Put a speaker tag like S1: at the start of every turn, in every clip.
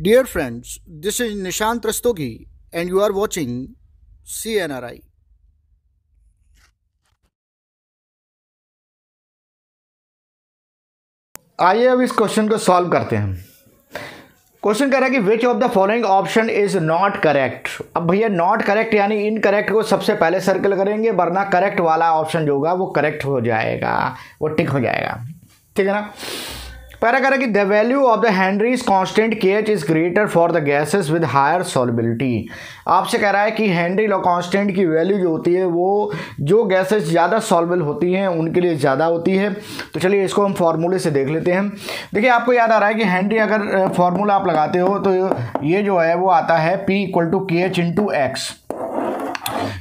S1: Dear friends, this is Nishant Rastogi and you are watching CNRI.
S2: आइए अब इस question को सॉल्व करते हैं। क्वेश्चन कह रहा है कि which of the following option is not correct अब भैया नॉट करेक्ट यानी इनकरेक्ट को सबसे पहले सर्कल करेंगे वरना करेक्ट वाला ऑप्शन जो होगा वो करेक्ट हो जाएगा वो टिक हो जाएगा। ठीक है ना? पहला कह रहा है कि the value of the Henry's constant K H is greater for the gases with higher solubility आपसे कह रहा है कि हेनरी लॉ कांस्टेंट की वैल्यू जो होती है, वो जो गैसेस ज़्यादा सॉल्बल होती हैं, उनके लिए ज़्यादा होती है। तो चलिए इसको हम फार्मूले से देख लेते हैं। देखिए, आपको याद आ रहा है कि हेनरी अगर फार्मूला आप लगाते हो तो ये जो है, वो आता है P equal to K H into X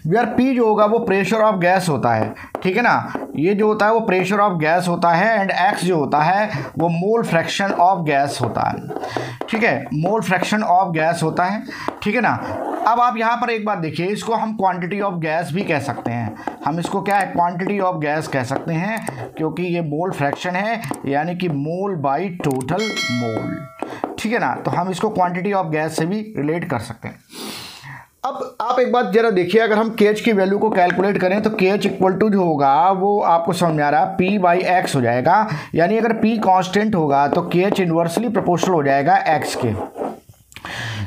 S2: where P जो होगा वो प्रेशर ऑफ़ गैस होता है, ठीक है ना? ये जो होता है वो प्रेशर ऑफ़ गैस होता है एंड एक्स जो होता है वो मोल फ्रैक्शन ऑफ़ गैस होता है, ठीक है? मोल फ्रैक्शन ऑफ़ गैस होता है, ठीक है ना? अब आप यहाँ पर एक बात देखिए, इसको हम क्वांटिटी ऑफ़ गैस भी कह सकते हैं। हम इसको क्या है? क्वांटिटी ऑफ़ गैस कह सकते हैं, क्योंकि ये मोल फ्रैक्शन है, यानी कि मोल बाई टोटल मोल ठीक है ना? तो हम इसको क्वांटिटी ऑफ़ गैस से भी रिलेट कर सकते हैं। अब आप एक बात जरा देखिए, अगर हम के की वैल्यू को कैलकुलेट करें तो के एच इक्वल टू जो होगा, वो आपको समझ में आ रहा है पी बाई एक्स हो जाएगा। यानी अगर पी कांस्टेंट होगा तो के एच इन्वर्सली प्रोपोर्शनल हो जाएगा एक्स के।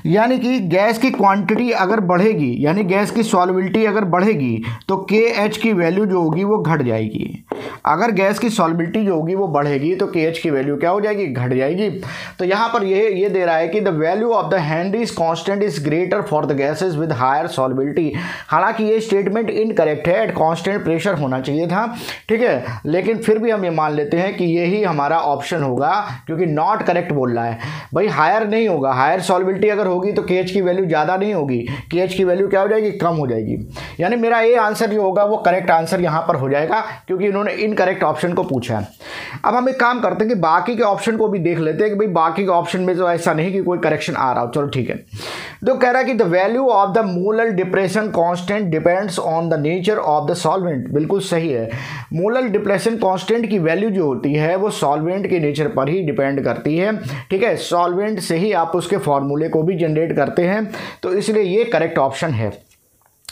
S2: यानी कि गैस की क्वांटिटी अगर बढ़ेगी, यानी गैस की सॉलिबिलिटी अगर बढ़ेगी तो के एच की वैल्यू जो होगी वो घट जाएगी। अगर गैस की सॉलिबिलिटी जो होगी वो बढ़ेगी तो के एच की वैल्यू क्या हो जाएगी? घट जाएगी। तो यहाँ पर ये ये दे रहा है कि the value of the Henry's constant is greater for the gases with higher solubility हालाँकि ये स्टेटमेंट इनकरेक्ट है एट कॉन्स्टेंट प्रेशर होना चाहिए था, ठीक है? लेकिन फिर भी हम ये मान लेते हैं कि यही हमारा ऑप्शन होगा, क्योंकि नॉट करेक्ट बोल रहा है। भाई हायर नहीं होगा हायर सॉलिबिलिटी अगर होगी तो के की वैल्यू ज़्यादा नहीं होगी। के की वैल्यू क्या हो जाएगी? कम हो जाएगी। यानी मेरा ये आंसर जो होगा, वो करेक्ट आंसर यहाँ पर हो जाएगा, क्योंकि इन्होंने इनकरेक्ट ऑप्शन को पूछा है। अब हम एक काम करते हैं कि बाकी के ऑप्शन को भी देख लेते हैं कि भाई बाकी के ऑप्शन में तो ऐसा नहीं कि कोई करेक्शन आ रहा हो। चलो ठीक है। तो कह रहा है कि the value of the molal depression constant depends on the nature of the solvent बिल्कुल सही है। मोलल डिप्रेशन कॉन्स्टेंट की वैल्यू जो होती है, वो सॉल्वेंट के नेचर पर ही डिपेंड करती है। ठीक है? सॉल्वेंट से ही आप उसके फॉर्मूले को भी जनरेट करते हैं तो इसलिए ये करेक्ट ऑप्शन है।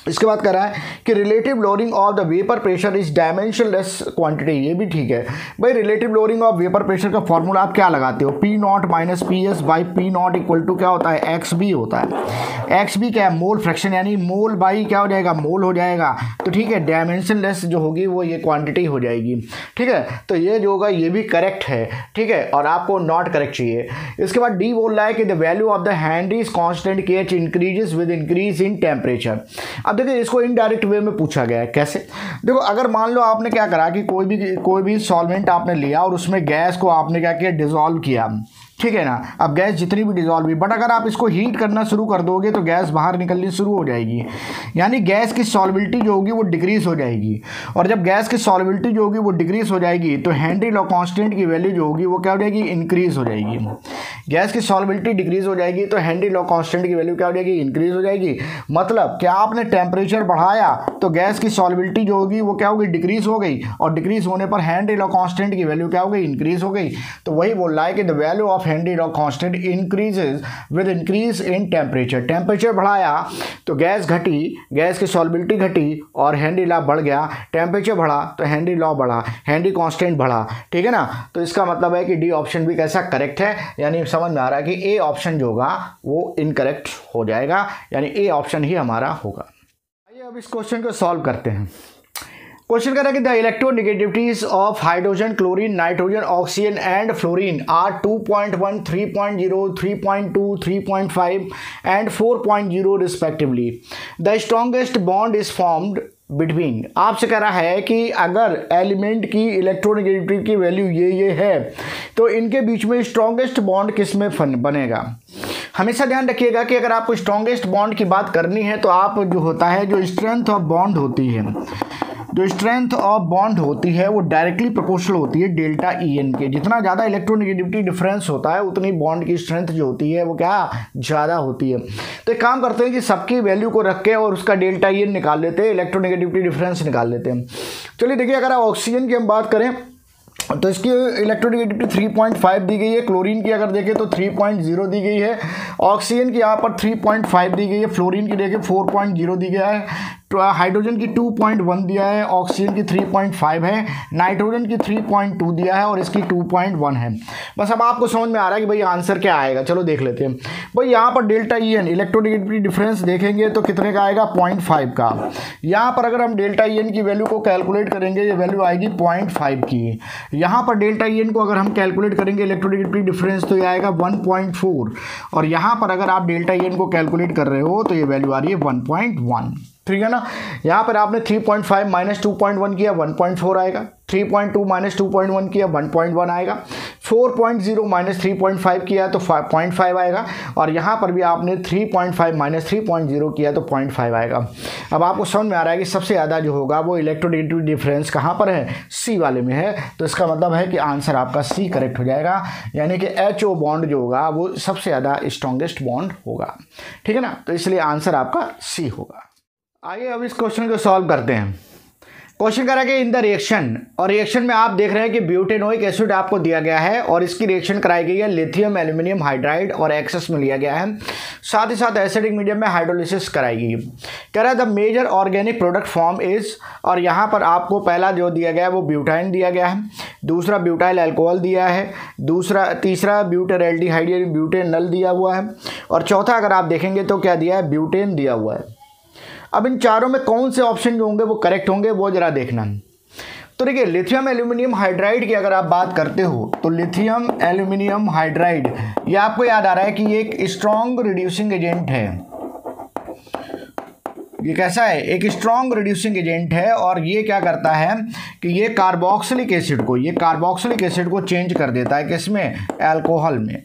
S2: इसके बाद कह रहा है कि relative lowering of the vapour pressure is dimensionless quantity ये भी ठीक है। भाई relative lowering of vapour pressure का फॉर्मूला आप क्या लगाते हो? P not minus P S by P not equal to क्या होता है? एक्स बी होता है। एक्स बी क्या है? मोल फ्रैक्शन यानी मोल बाई क्या हो जाएगा? मोल हो जाएगा। तो ठीक है डायमेंशन लेस जो होगी वो ये क्वांटिटी हो जाएगी। ठीक है? तो ये जो होगा, ये भी करेक्ट है। ठीक है? और आपको नॉट करेक्ट चाहिए। इसके बाद डी बोल रहा है कि the value of the hand is constant K H increases with increase in temperature अब देखिए, इसको इनडायरेक्ट वे में पूछा गया है, कैसे? देखो, अगर मान लो आपने क्या करा कि कोई भी कोई भी सॉल्वेंट आपने लिया और उसमें गैस को आपने क्या किया डिजोल्व किया। ठीक है ना? अब गैस जितनी भी डिजॉल्व हुई बट अगर आप इसको हीट करना शुरू कर दोगे तो गैस बाहर निकलनी शुरू हो जाएगी। यानी गैस की सॉलिबिलिटी जो होगी, वो डिक्रीज हो जाएगी। और जब गैस की सॉलिबिलिटी जो होगी, वो डिक्रीज हो जाएगी तो हैंड्री लॉ कॉन्स्टेंट की वैल्यू जो होगी, वो क्या हो जाएगी? इंक्रीज हो जाएगी। गैस की सॉलिबिलिटी डिक्रीज हो जाएगी तो हैंड्री लॉ कॉन्स्टेंट की वैल्यू क्या हो जाएगी? इंक्रीज हो जाएगी। मतलब क्या आपने टेम्परेचर बढ़ाया तो गैस की सॉलिबिलिटी जो होगी, वो क्या होगी डिक्रीज हो गई। और डिक्रीज होने पर हैंड्री लॉ कॉन्स्टेंट की वैल्यू क्या हो गई? इंक्रीज हो गई। तो वही बोल रहा है कि the value of Henry law constant increases with increase in temperature temperature बढ़ाया तो गैस घटी, गैस की सॉलिबिलिटी घटी और हैंडी लॉ बढ़ गया। टेम्परेचर बढ़ा तो हैंडी लॉ बढ़ा हैंडी कांस्टेंट बढ़ा। ठीक है ना? तो इसका मतलब है कि डी ऑप्शन भी कैसा करेक्ट है? यानी समझ में आ रहा है कि ए ऑप्शन जो होगा, वो इनकरेक्ट हो जाएगा। यानी ए ऑप्शन ही हमारा होगा। आइए अब इस क्वेश्चन को सॉल्व करते हैं। क्वेश्चन कह रहा है कि the electronegativities of hydrogen chlorine nitrogen oxygen and fluorine are 2.1 3.0 3.2 3.5 and 4.0 respectively the strongest bond is formed between आपसे कह रहा है कि अगर एलिमेंट की इलेक्ट्रोनिगेटिविटी की वैल्यू ये ये है तो इनके बीच में स्ट्रॉन्गेस्ट बॉन्ड किसमें फन, बनेगा? हमेशा ध्यान रखिएगा कि अगर आपको स्ट्रॉन्गेस्ट बॉन्ड की बात करनी है तो आप जो होता है, जो स्ट्रेंथ ऑफ़ बॉन्ड होती है जो स्ट्रेंथ ऑफ़ बॉन्ड होती है, वो डायरेक्टली प्रोपोर्शनल होती है डेल्टा ई एन के। जितना ज़्यादा इलेक्ट्रोनिगेटिविटी डिफरेंस होता है, उतनी बॉन्ड की स्ट्रेंथ जो होती है, वो क्या? ज़्यादा होती है। तो एक काम करते हैं कि सबकी वैल्यू को रख के और उसका डेल्टा ई एन निकाल लेते हैं इलेक्ट्रोनिगेटिविटी डिफरेंस निकाल लेते हैं। चलिए देखिए, अगर ऑक्सीजन की हम बात करें तो इसकी इलेक्ट्रोनिगेटिविटी 3.5 दी गई है। क्लोरीन की अगर देखें तो 3.0 दी गई है। ऑक्सीजन की यहाँ पर 3.5 दी गई है। फ्लोरीन की देखें 4.0 दी गया है। हाइड्रोजन की 2.1 दिया है। ऑक्सीजन की 3.5 है। नाइट्रोजन की 3.2 दिया है और इसकी 2.1 है। बस अब आपको समझ में आ रहा है कि भाई आंसर क्या आएगा। चलो देख लेते हैं। भाई यहाँ पर delta E N electronegativity difference देखेंगे तो कितने का आएगा? पॉइंट फाइव का। यहाँ पर अगर हम डेल्टा ई एन की वैल्यू को कैलकुलेट करेंगे, ये वैल्यू आएगी पॉइंट फाइव की। यहाँ पर डेल्टा ई एन को अगर हम कैलकुलेट करेंगे इलेक्ट्रोनिगेटिव डिफरेंस तो ये आएगा वन पॉइंट फोर और यहाँ पर अगर आप डेल्टा ई एन को कैलकुलेट कर रहे हो तो ये वैल्यू आ रही है वन पॉइंट वन ठीक है ना? यहाँ पर आपने 3.5 point five minus two point one किया 1.4 आएगा। 3.2 point two minus two point one किया 1.1 आएगा। 4.0 माइनस थ्री पॉइंट फाइव किया तो 5.5 आएगा और यहाँ पर भी आपने 3.5 माइनस थ्री पॉइंट ज़ीरो किया तो 0.5 आएगा। अब आपको समझ में आ रहा है कि सबसे ज़्यादा जो होगा वो इलेक्ट्रोनेटिव डिफरेंस कहाँ पर है? सी वाले में है। तो इसका मतलब है कि आंसर आपका सी करेक्ट हो जाएगा। यानी कि एच ओ बॉन्ड जो होगा वो सबसे ज़्यादा स्ट्रॉन्गेस्ट बॉन्ड होगा। ठीक है ना? तो इसलिए आंसर आपका सी होगा। आइए अब इस क्वेश्चन को सॉल्व करते हैं। क्वेश्चन करा कि इन द रिएक्शन और रिएक्शन में आप देख रहे हैं कि ब्यूटेनोइक एसिड आपको दिया गया है, और इसकी रिएक्शन कराई गई है लिथियम एल्यूमिनियम हाइड्राइड और एक्सेस में लिया गया है। साथ ही साथ एसिडिक मीडियम में हाइड्रोलिसिस कराई गई। कह रहा है the major organic product form is और यहाँ पर आपको पहला जो दिया गया है वो ब्यूटाइन दिया गया है। दूसरा ब्यूटाइल एल्कोहल दिया है। दूसरा, तीसरा ब्यूटर एल्डिहाइड ब्यूटेन नल दिया हुआ है। और चौथा अगर आप देखेंगे तो क्या दिया है? ब्यूटेन दिया हुआ है। अब इन चारों में कौन से ऑप्शन जो होंगे वो करेक्ट होंगे, वो ज़रा देखना। तो देखिए लिथियम एल्यूमिनियम हाइड्राइड की अगर आप बात करते हो तो लिथियम एल्यूमिनियम हाइड्राइड ये आपको याद आ रहा है कि ये एक स्ट्रॉन्ग रिड्यूसिंग एजेंट है। ये कैसा है? एक स्ट्रॉन्ग रिड्यूसिंग एजेंट है और ये क्या करता है कि ये कार्बोक्सिलिक एसिड को, ये कार्बोक्सिलिक एसिड को चेंज कर देता है किसमें? एल्कोहल में।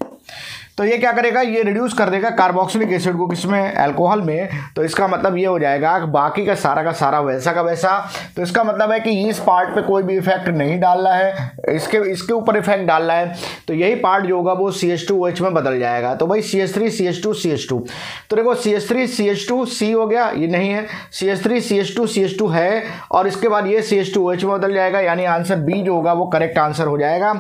S2: तो ये क्या करेगा ये रिड्यूस कर देगा कार्बोक्सिलिक एसिड को किसमें अल्कोहल में तो इसका मतलब ये हो जाएगा कि बाकी का सारा का सारा वैसा का वैसा तो इसका मतलब है कि इस पार्ट पे कोई भी इफ़ेक्ट नहीं डाल रहा है इसके इसके ऊपर इफ़ेक्ट डाल रहा है तो यही पार्ट जो होगा वो सी एच टू एच में बदल जाएगा तो भाई C H three C H two C H two तो देखो C H three C H two C हो गया ये नहीं है C H three C H two C H two है और इसके बाद ये सी एच टू एच में बदल जाएगा यानी आंसर बी जो होगा वो करेक्ट आंसर हो जाएगा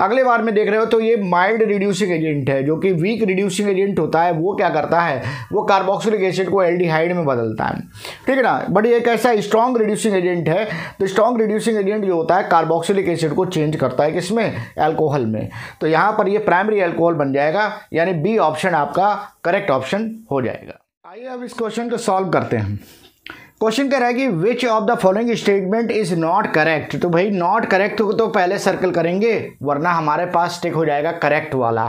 S2: अगले बार में देख रहे हो तो ये माइल्ड रिड्यूसिंग एजेंट है जो कि वीक रिड्यूसिंग एजेंट होता है, वो क्या करता है? वो कार्बोक्सिलिक एसिड को एल्डिहाइड में बदलता है। ठीक है ना? बट ये कैसा स्ट्रॉन्ग रिड्यूसिंग एजेंट है तो स्ट्रॉन्ग रिड्यूसिंग एजेंट जो होता है कार्बोक्सिलिक एसिड को चेंज करता है किसमें? एल्कोहल में। तो यहाँ पर ये प्राइमरी एल्कोहल बन जाएगा, यानी बी ऑप्शन आपका करेक्ट ऑप्शन हो जाएगा। आइए अब इस क्वेश्चन को सॉल्व करते हैं। क्वेश्चन कह रहा है कि which of the following statement is not correct तो भाई नॉट करेक्ट तो पहले सर्कल करेंगे, वरना हमारे पास टिक हो जाएगा करेक्ट वाला।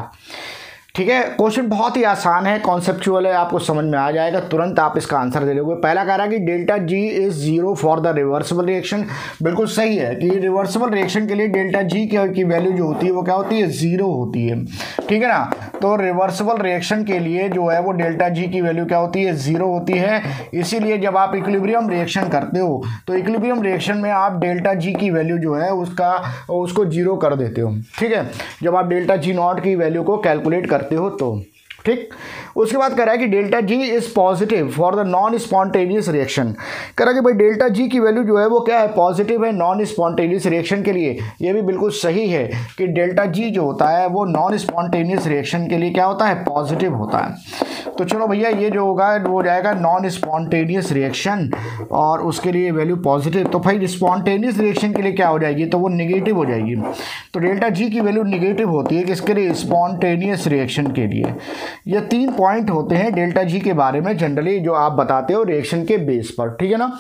S2: ठीक है? क्वेश्चन बहुत ही आसान है कॉन्सेप्चुअल है, आपको समझ में आ जाएगा, तुरंत आप इसका आंसर दे लोगे। पहला कह रहा है कि delta G is zero for the reversible reaction बिल्कुल सही है कि रिवर्सिबल रिएक्शन के लिए डेल्टा जी की वैल्यू जो होती है, वो क्या होती है? ज़ीरो होती है। ठीक है ना? तो रिवर्सिबल रिएक्शन के लिए जो है, वो डेल्टा जी की वैल्यू क्या होती है? ज़ीरो होती है। इसीलिए जब आप इक्विलिब्रियम रिएक्शन करते हो तो इक्विलिब्रियम रिएक्शन में आप डेल्टा जी की वैल्यू जो है, उसका, उसको ज़ीरो कर देते हो। ठीक है? जब आप डेल्टा जी नॉट की वैल्यू को कैलकुलेट कर करते हो तो ठीक? उसके बाद कह रहा है कि delta G is positive for the non spontaneous reaction कह रहा है कि भाई डेल्टा जी की वैल्यू जो है वो क्या है? पॉजिटिव है नॉन स्पॉन्टेनियस रिएक्शन के लिए। ये भी बिल्कुल सही है कि डेल्टा जी जो होता है वो नॉन स्पॉन्टेनियस रिएक्शन के लिए क्या होता है? पॉजिटिव होता है। तो चलो भैया, ये जो होगा, वो जाएगा नॉन स्पॉन्टेनियस रिएक्शन और उसके लिए वैल्यू पॉजिटिव तो भाई स्पॉन्टेनियस रिएक्शन के लिए क्या हो जाएगी? तो वो निगेटिव हो जाएगी। तो डेल्टा जी की वैल्यू निगेटिव होती है किसके लिए? स्पॉन्टेनियस रिएक्शन के लिए। ये तीन पॉइंट होते हैं डेल्टा जी के बारे में जनरली जो आप बताते हो रिएक्शन के बेस पर, ठीक है ना?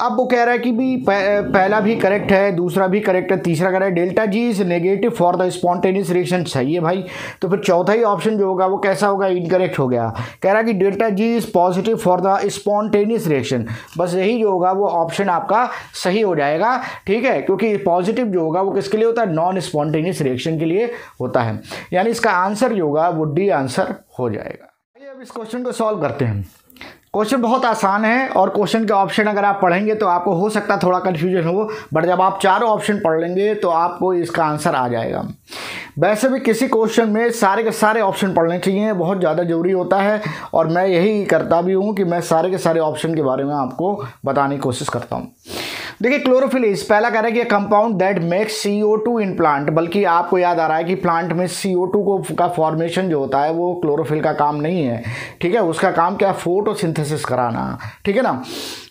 S2: अब वो कह रहा है कि भी पहला भी करेक्ट है, दूसरा भी करेक्ट है, तीसरा कह रहा है delta G is negative for the spontaneous reaction सही है भाई। तो फिर चौथा ही ऑप्शन जो होगा वो कैसा होगा? इनकरेक्ट हो गया। कह रहा है कि delta G is positive for the spontaneous reaction बस यही जो होगा वो ऑप्शन आपका सही हो जाएगा। ठीक है? क्योंकि पॉजिटिव जो होगा वो किसके लिए होता है? नॉन स्पॉन्टेनियस रिएक्शन के लिए होता है। यानी इसका आंसर जो होगा वो डी आंसर हो जाएगा। अब इस क्वेश्चन को सॉल्व करते हैं। क्वेश्चन बहुत आसान है और क्वेश्चन के ऑप्शन अगर आप पढ़ेंगे तो आपको हो सकता है थोड़ा कन्फ्यूज़न हो बट जब आप चारों ऑप्शन पढ़ लेंगे तो आपको इसका आंसर आ जाएगा। वैसे भी किसी क्वेश्चन में सारे के सारे ऑप्शन पढ़ने चाहिए, बहुत ज़्यादा ज़रूरी होता है और मैं यही करता भी हूँ कि मैं सारे के सारे ऑप्शन के बारे में आपको बताने की कोशिश करता हूँ। देखिए क्लोरोफिल इस पहला कह रहा है कि compound that makes C O two in plant बल्कि आपको याद आ रहा है कि प्लांट में सी ओ टू को का फॉर्मेशन जो होता है, वो क्लोरोफिल का काम नहीं है, ठीक है? उसका काम क्या फोटोसिंथेसिस कराना, ठीक है ना?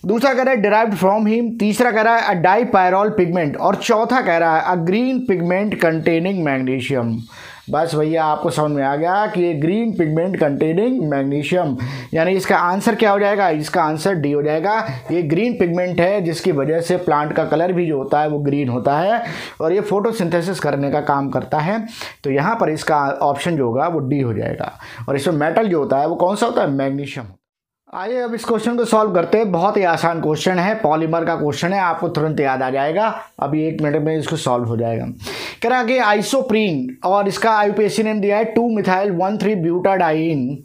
S2: दूसरा कह रहा है डिराइव्ड फ्रॉम हिम तीसरा कह रहा है अ डाई पायरॉल पिगमेंट और चौथा कह रहा है a green pigment containing magnesium बस भैया, आपको समझ में आ गया कि ये ग्रीन पिगमेंट कंटेनिंग मैग्नीशियम यानी इसका आंसर क्या हो जाएगा? इसका आंसर डी हो जाएगा। ये ग्रीन पिगमेंट है, जिसकी वजह से प्लांट का कलर भी जो होता है, वो ग्रीन होता है और ये फोटोसिंथेसिस करने का काम करता है। तो यहाँ पर इसका ऑप्शन जो होगा, वो डी हो जाएगा। और इसमें मेटल जो होता है, वो कौन सा होता है? मैग्नीशियम आइए अब इस क्वेश्चन को सॉल्व करते हैं। बहुत ही आसान क्वेश्चन है पॉलीमर का क्वेश्चन है, आपको तुरंत याद आ जाएगा। अभी एक मिनट में इसको सॉल्व हो जाएगा। कह रहा कि आइसोप्रीन और इसका आईयूपीएसी नेम दिया है two methyl one three butadiene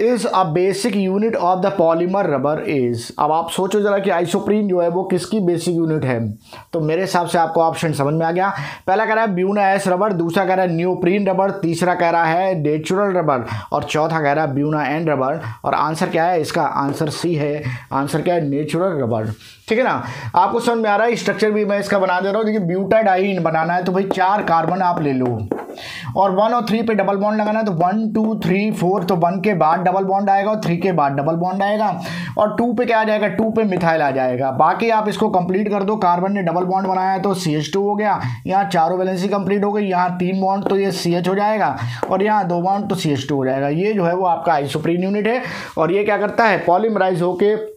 S2: is a basic unit of the polymer rubber is अब आप सोचो जरा कि आइसोप्रीन जो है वो किसकी बेसिक यूनिट है? तो मेरे हिसाब से आपको ऑप्शन समझ में आ गया। पहला कह रहा है ब्यूना एस रबर दूसरा कह रहा है न्यूप्रीन रबर तीसरा कह रहा है नेचुरल रबर और चौथा कह रहा है ब्यूना एन रबर और आंसर क्या है? इसका आंसर सी है। आंसर क्या है? नेचुरल रबर ठीक है ना? आपको समझ में आ रहा है? स्ट्रक्चर भी मैं इसका बना दे रहा हूँ। देखिए ब्यूटाडाइन बनाना है तो भाई चार कार्बन आप ले लो। और वन और थ्री पे डबल बॉन्ड लगाना है तो वन टू थ्री फोर तो वन के बाद डबल बॉन्ड आएगा और थ्री के बाद डबल बॉन्ड आएगा। और टू पे क्या आ जाएगा? टू पे मिथाइल आ जाएगा। बाकी आप इसको कंप्लीट कर दो। कार्बन ने डबल बॉन्ड बनाया तो सी एच टू हो गया। यहाँ चारों वैलेंसी कंप्लीट हो गई। यहाँ तीन बॉन्ड तो ये सी एच हो जाएगा। और यहाँ दो बॉन्ड तो सी एच टू हो जाएगा। ये जो है वो आपका आइसोप्रीन यूनिट है। और ये क्या करता है? पॉलीमराइज होकर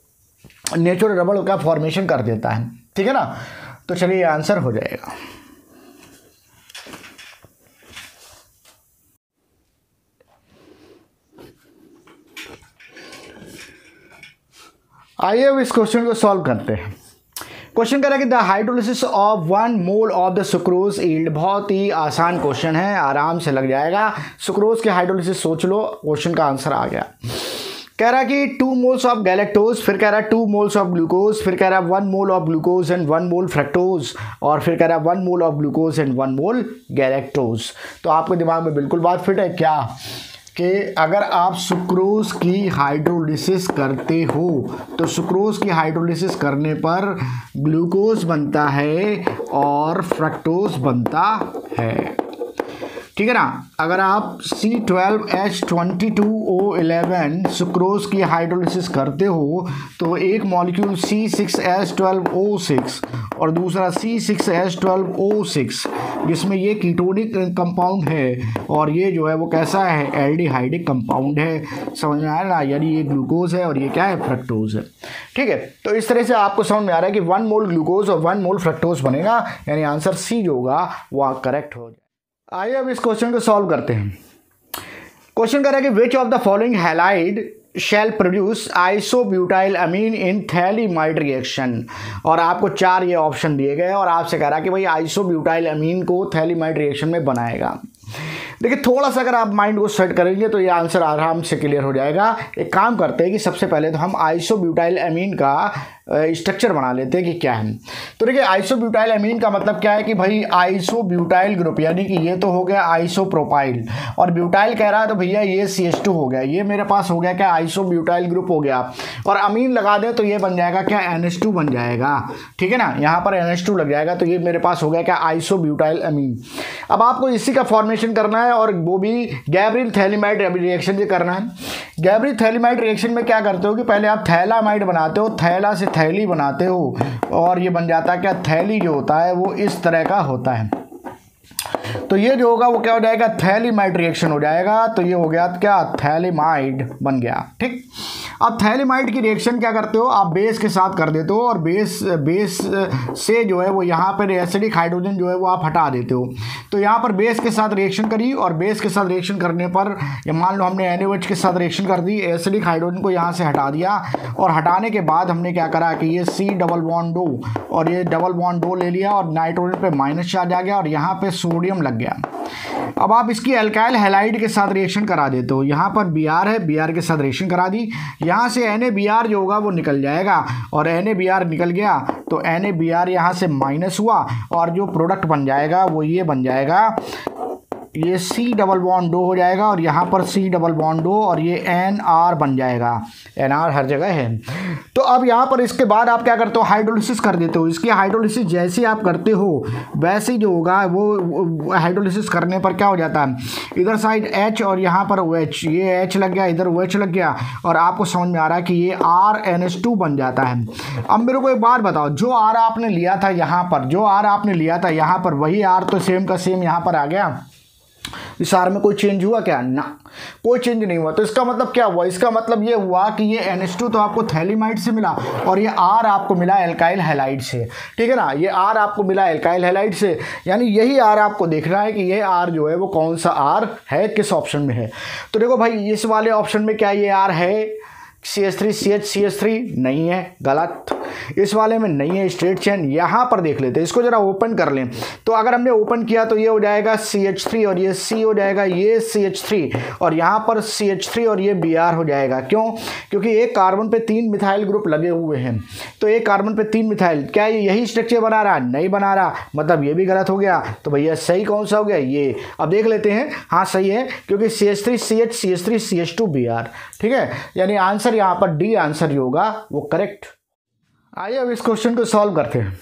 S2: नेचुरल रबड़ का फॉर्मेशन कर देता है। ठीक है ना? तो चलिए आंसर हो जाएगा। आइए अब इस क्वेश्चन को सॉल्व करते हैं। क्वेश्चन कह रहा है कि the hydrolysis of one mole of the sucrose yield बहुत ही आसान क्वेश्चन है। आराम से लग जाएगा। सुक्रोज के हाइड्रोलिसिस सोच लो। क्वेश्चन का आंसर आ गया। कह रहा कि टू मोल्स ऑफ़ गैलेक्टोज फिर कह रहा टू मोल्स ऑफ़ ग्लूकोज फिर कह रहा one mole of glucose and one mole fructose और फिर कह रहा one mole of glucose and one mole galactose तो आपके दिमाग में बिल्कुल बात फिट है क्या? कि अगर आप सुक्रोज की हाइड्रोलिसिस करते हो तो सुक्रोज की हाइड्रोलिसिस करने पर ग्लूकोज बनता है और फ्रक्टोज बनता है। ठीक है ना? अगर आप C twelve H twenty two O eleven sucrose की हाइड्रोलिसिस करते हो तो एक molecule C six H twelve O six और दूसरा C six H twelve O six जिसमें ये कीटोनिक कंपाउंड है और ये जो है वो कैसा है? एल्डिहाइडिक कंपाउंड है। समझ में आया ना? यानी ये ग्लूकोज है और ये क्या है? फ्रक्टोज है। ठीक है? तो इस तरह से आपको समझ में आ रहा है कि वन मोल ग्लूकोज और वन मोल फ्रक्टोज बनेगा। यानी आंसर सी जो होगा वह करेक्ट हो जाए आइए अब इस क्वेश्चन को सॉल्व करते हैं। क्वेश्चन कह रहा है कि which of the following halide shall produce isobutyl amine in phthalimide reaction और आपको चार ये ऑप्शन दिए गए और आपसे कह रहा है कि भाई आइसोब्यूटाइल अमीन को थैलीमाइड रिएक्शन में बनाएगा। देखिए थोड़ा सा अगर आप माइंड को सेट करेंगे तो ये आंसर आराम से क्लियर हो जाएगा। एक काम करते हैं कि सबसे पहले तो हम आइसोब्यूटाइल अमीन का स्ट्रक्चर बना लेते हैं कि क्या है। तो देखिए आइसोब्यूटाइल अमीन का मतलब क्या है कि भाई आइसोब्यूटाइल ग्रुप यानी कि ये तो हो गया आइसोप्रोपाइल और ब्यूटाइल कह रहा है तो भैया ये सी एच टू हो गया। ये मेरे पास हो गया क्या? आइसोब्यूटाइल ग्रुप हो गया। और अमीन लगा दें तो ये बन जाएगा क्या? एन एच टू बन जाएगा। ठीक है ना? यहाँ पर एन एच टू लग जाएगा तो ये मेरे पास हो गया क्या? आइसोब्यूटाइल अमीन अब आपको इसी का फॉर्मेशन करना है और वो भी गैब्रिल थैलीमाइड रिएक्शन से करना है। गैब्रिल थैलीमाइड रिएक्शन में क्या करते हो कि पहले आप थैलामाइड बनाते हो थैला से थैली बनाते हो और ये बन जाता है क्या? थैली जो होता है वो इस तरह का होता है। तो ये जो होगा वो क्या हो जाएगा? थैलीमाइड रिएक्शन हो जाएगा। तो ये हो गया क्या? थैलीमाइड बन गया। ठीक? अब थैलीमाइड की रिएक्शन क्या करते हो? आप बेस के साथ कर देते हो और बेस बेस से जो है वो यहाँ पर एसिडिक हाइड्रोजन जो है वो आप हटा देते हो। तो यहाँ पर बेस के साथ रिएक्शन करी और बेस के साथ रिएक्शन करने पर मान लो हमने एन के साथ रिएक्शन कर दी एसिडिक हाइड्रोजन को यहाँ से हटा दिया और हटाने के बाद हमने क्या करा कि ये सी डबल बॉन्ड दो और ये डबल बॉन्ड दो ले लिया और नाइट्रोजन पे माइनस चार्ज आ गया और यहाँ पे सोडियम लग गया। अब आप इसकी एल्काइल हेलाइड के साथ रिएक्शन करा देते हो। यहाँ पर बीआर है बीआर के साथ रिएक्शन करा दी। यहाँ से एन जो होगा वो निकल जाएगा। और एन निकल गया तो एन ए यहाँ से माइनस हुआ और जो प्रोडक्ट बन जाएगा, वो ये बन जाएगा। ये सी डबल बॉन्ड ओ हो जाएगा और यहाँ पर सी डबल बॉन्ड ओ और ये एन आर बन जाएगा। एन आर हर जगह है। तो अब यहाँ पर इसके बाद आप क्या करते हो? हाइड्रोलिसिस कर देते हो। इसकी हाइड्रोलिसिस जैसे आप करते हो, वैसे जो होगा, वो हाइड्रोलिसिस करने पर क्या हो जाता है? इधर साइड एच और यहाँ पर ओ एच ये एच लग गया, इधर ओ एच लग गया और आपको समझ में आ रहा है कि ये आर एन एस टू बन जाता है। अब मेरे को एक बात बताओ, जो आर आपने लिया था यहाँ पर, जो आर आपने लिया था यहाँ पर, वही आर तो सेम का सेम यहाँ पर आ गया। इस आर में कोई चेंज हुआ क्या? ना। कोई चेंज नहीं हुआ। तो इसका मतलब क्या हुआ? इसका मतलब ये हुआ कि ये एन तो आपको थैलीमाइट से मिला और ये आर आपको मिला एल्काइल हेलाइट से। ठीक है ना? ये आर आपको मिला एल्काइल हेलाइट से। यानी यही आर आपको देखना है कि ये आर जो है वो कौन सा आर है? किस ऑप्शन में है? तो देखो भाई, इस वाले ऑप्शन में क्या ये आर है? C S three C H C S three नहीं है, गलत। इस वाले में नहीं है स्ट्रेट चेन, यहाँ पर देख लेते हैं। इसको ज़रा ओपन कर लें। तो अगर हमने ओपन किया तो ये हो जाएगा सी एच थ्री और ये सी हो जाएगा, ये सी एच थ्री और यहाँ पर सी एच थ्री और ये बी आर हो जाएगा। क्यों? क्योंकि एक कार्बन पे तीन मिथाइल ग्रुप लगे हुए हैं। तो एक कार्बन पे तीन मिथाइल क्या ये यही स्ट्रक्चर बना रहा? नहीं बना रहा। मतलब ये भी गलत हो गया। तो भैया सही कौन सा हो गया? ये। अब देख लेते हैं। हाँ सही है, क्योंकि C H three C H C H three C H two B R ठीक है? यानी आंसर यहाँ पर डी आंसर ही होगा, वो करेक्ट आइए अब इस क्वेश्चन को सॉल्व करते हैं।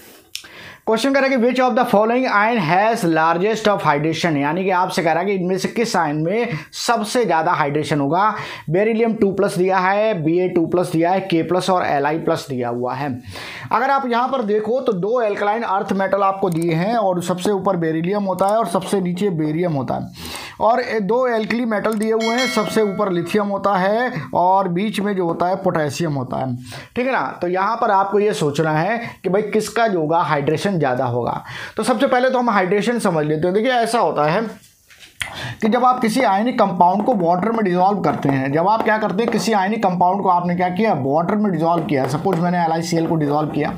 S2: क्वेश्चन कह रहा है कि which of the following ion has largest of hydration यानी कि आपसे कह रहा है कि इनमें से किस आयन में सबसे ज़्यादा हाइड्रेशन होगा? बेरिलियम टू प्लस दिया है बी ए टू प्लस दिया है के प्लस और एल आई प्लस दिया हुआ है। अगर आप यहाँ पर देखो तो दो एल्कलाइन अर्थ मेटल आपको दिए हैं और सबसे ऊपर बेरिलियम होता है और सबसे नीचे बेरियम होता है। और दो एल्कली मेटल दिए हुए हैं, सबसे ऊपर लिथियम होता है और बीच में जो होता है पोटेशियम होता है। ठीक है ना? तो यहाँ पर आपको ये सोचना है कि भाई किसका जो होगा हाइड्रेशन ज़्यादा होगा। तो सबसे पहले तो हम हाइड्रेशन समझ लेते हैं। देखिए, ऐसा होता है कि जब आप किसी आयनिक कंपाउंड को वाटर में डिजोल्व करते हैं, जब आप क्या करते हैं, किसी आयनिक कंपाउंड को आपने क्या किया? वाटर में डिजोल्व किया। सपोज़ मैंने एल को डिजोल्व किया।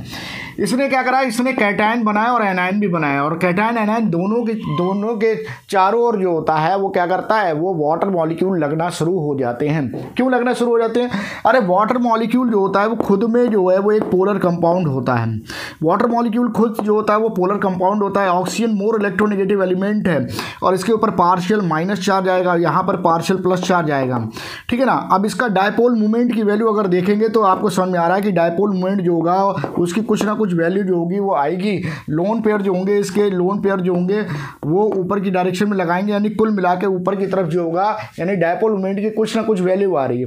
S2: इसने क्या करा? इसने कैटाइन बनाया और एनाइन भी बनाया। और कैटाइन एनाइन दोनों के दोनों के चारों ओर जो होता है, वो क्या करता है? वो वाटर मॉलिक्यूल लगना शुरू हो जाते हैं। क्यों लगना शुरू हो जाते हैं? अरे वाटर मॉलिक्यूल जो होता है, वो खुद में जो है, वो एक पोलर कंपाउंड होता है। वाटर मॉलिक्यूल खुद जो होता है, वो पोलर कंपाउंड होता है। ऑक्सीजन मोर इलेक्ट्रोनिगेटिव एलिमेंट है। और इसके ऊपर पार्शियल माइनस चार्ज आएगा। यहाँ पर पार्शियल प्लस चार्ज आएगा। ठीक है ना? अब इसका डायपोल मूवमेंट की वैल्यू अगर देखेंगे तो आपको समझ में आ रहा है कि डायपोल मूवमेंट जो होगा, उसकी कुछ ना कुछ वैल्यू जो होगी वो आएगी। लोन पेयर जो होंगे इसके लोन पेयर जो होंगे, वो ऊपर की डायरेक्शन में लगाएँगे, यानी कुल मिला के ऊपर की तरफ़ जो होगा, यानी डायपोल मूवमेंट की कुछ ना कुछ वैल्यू आ रही है।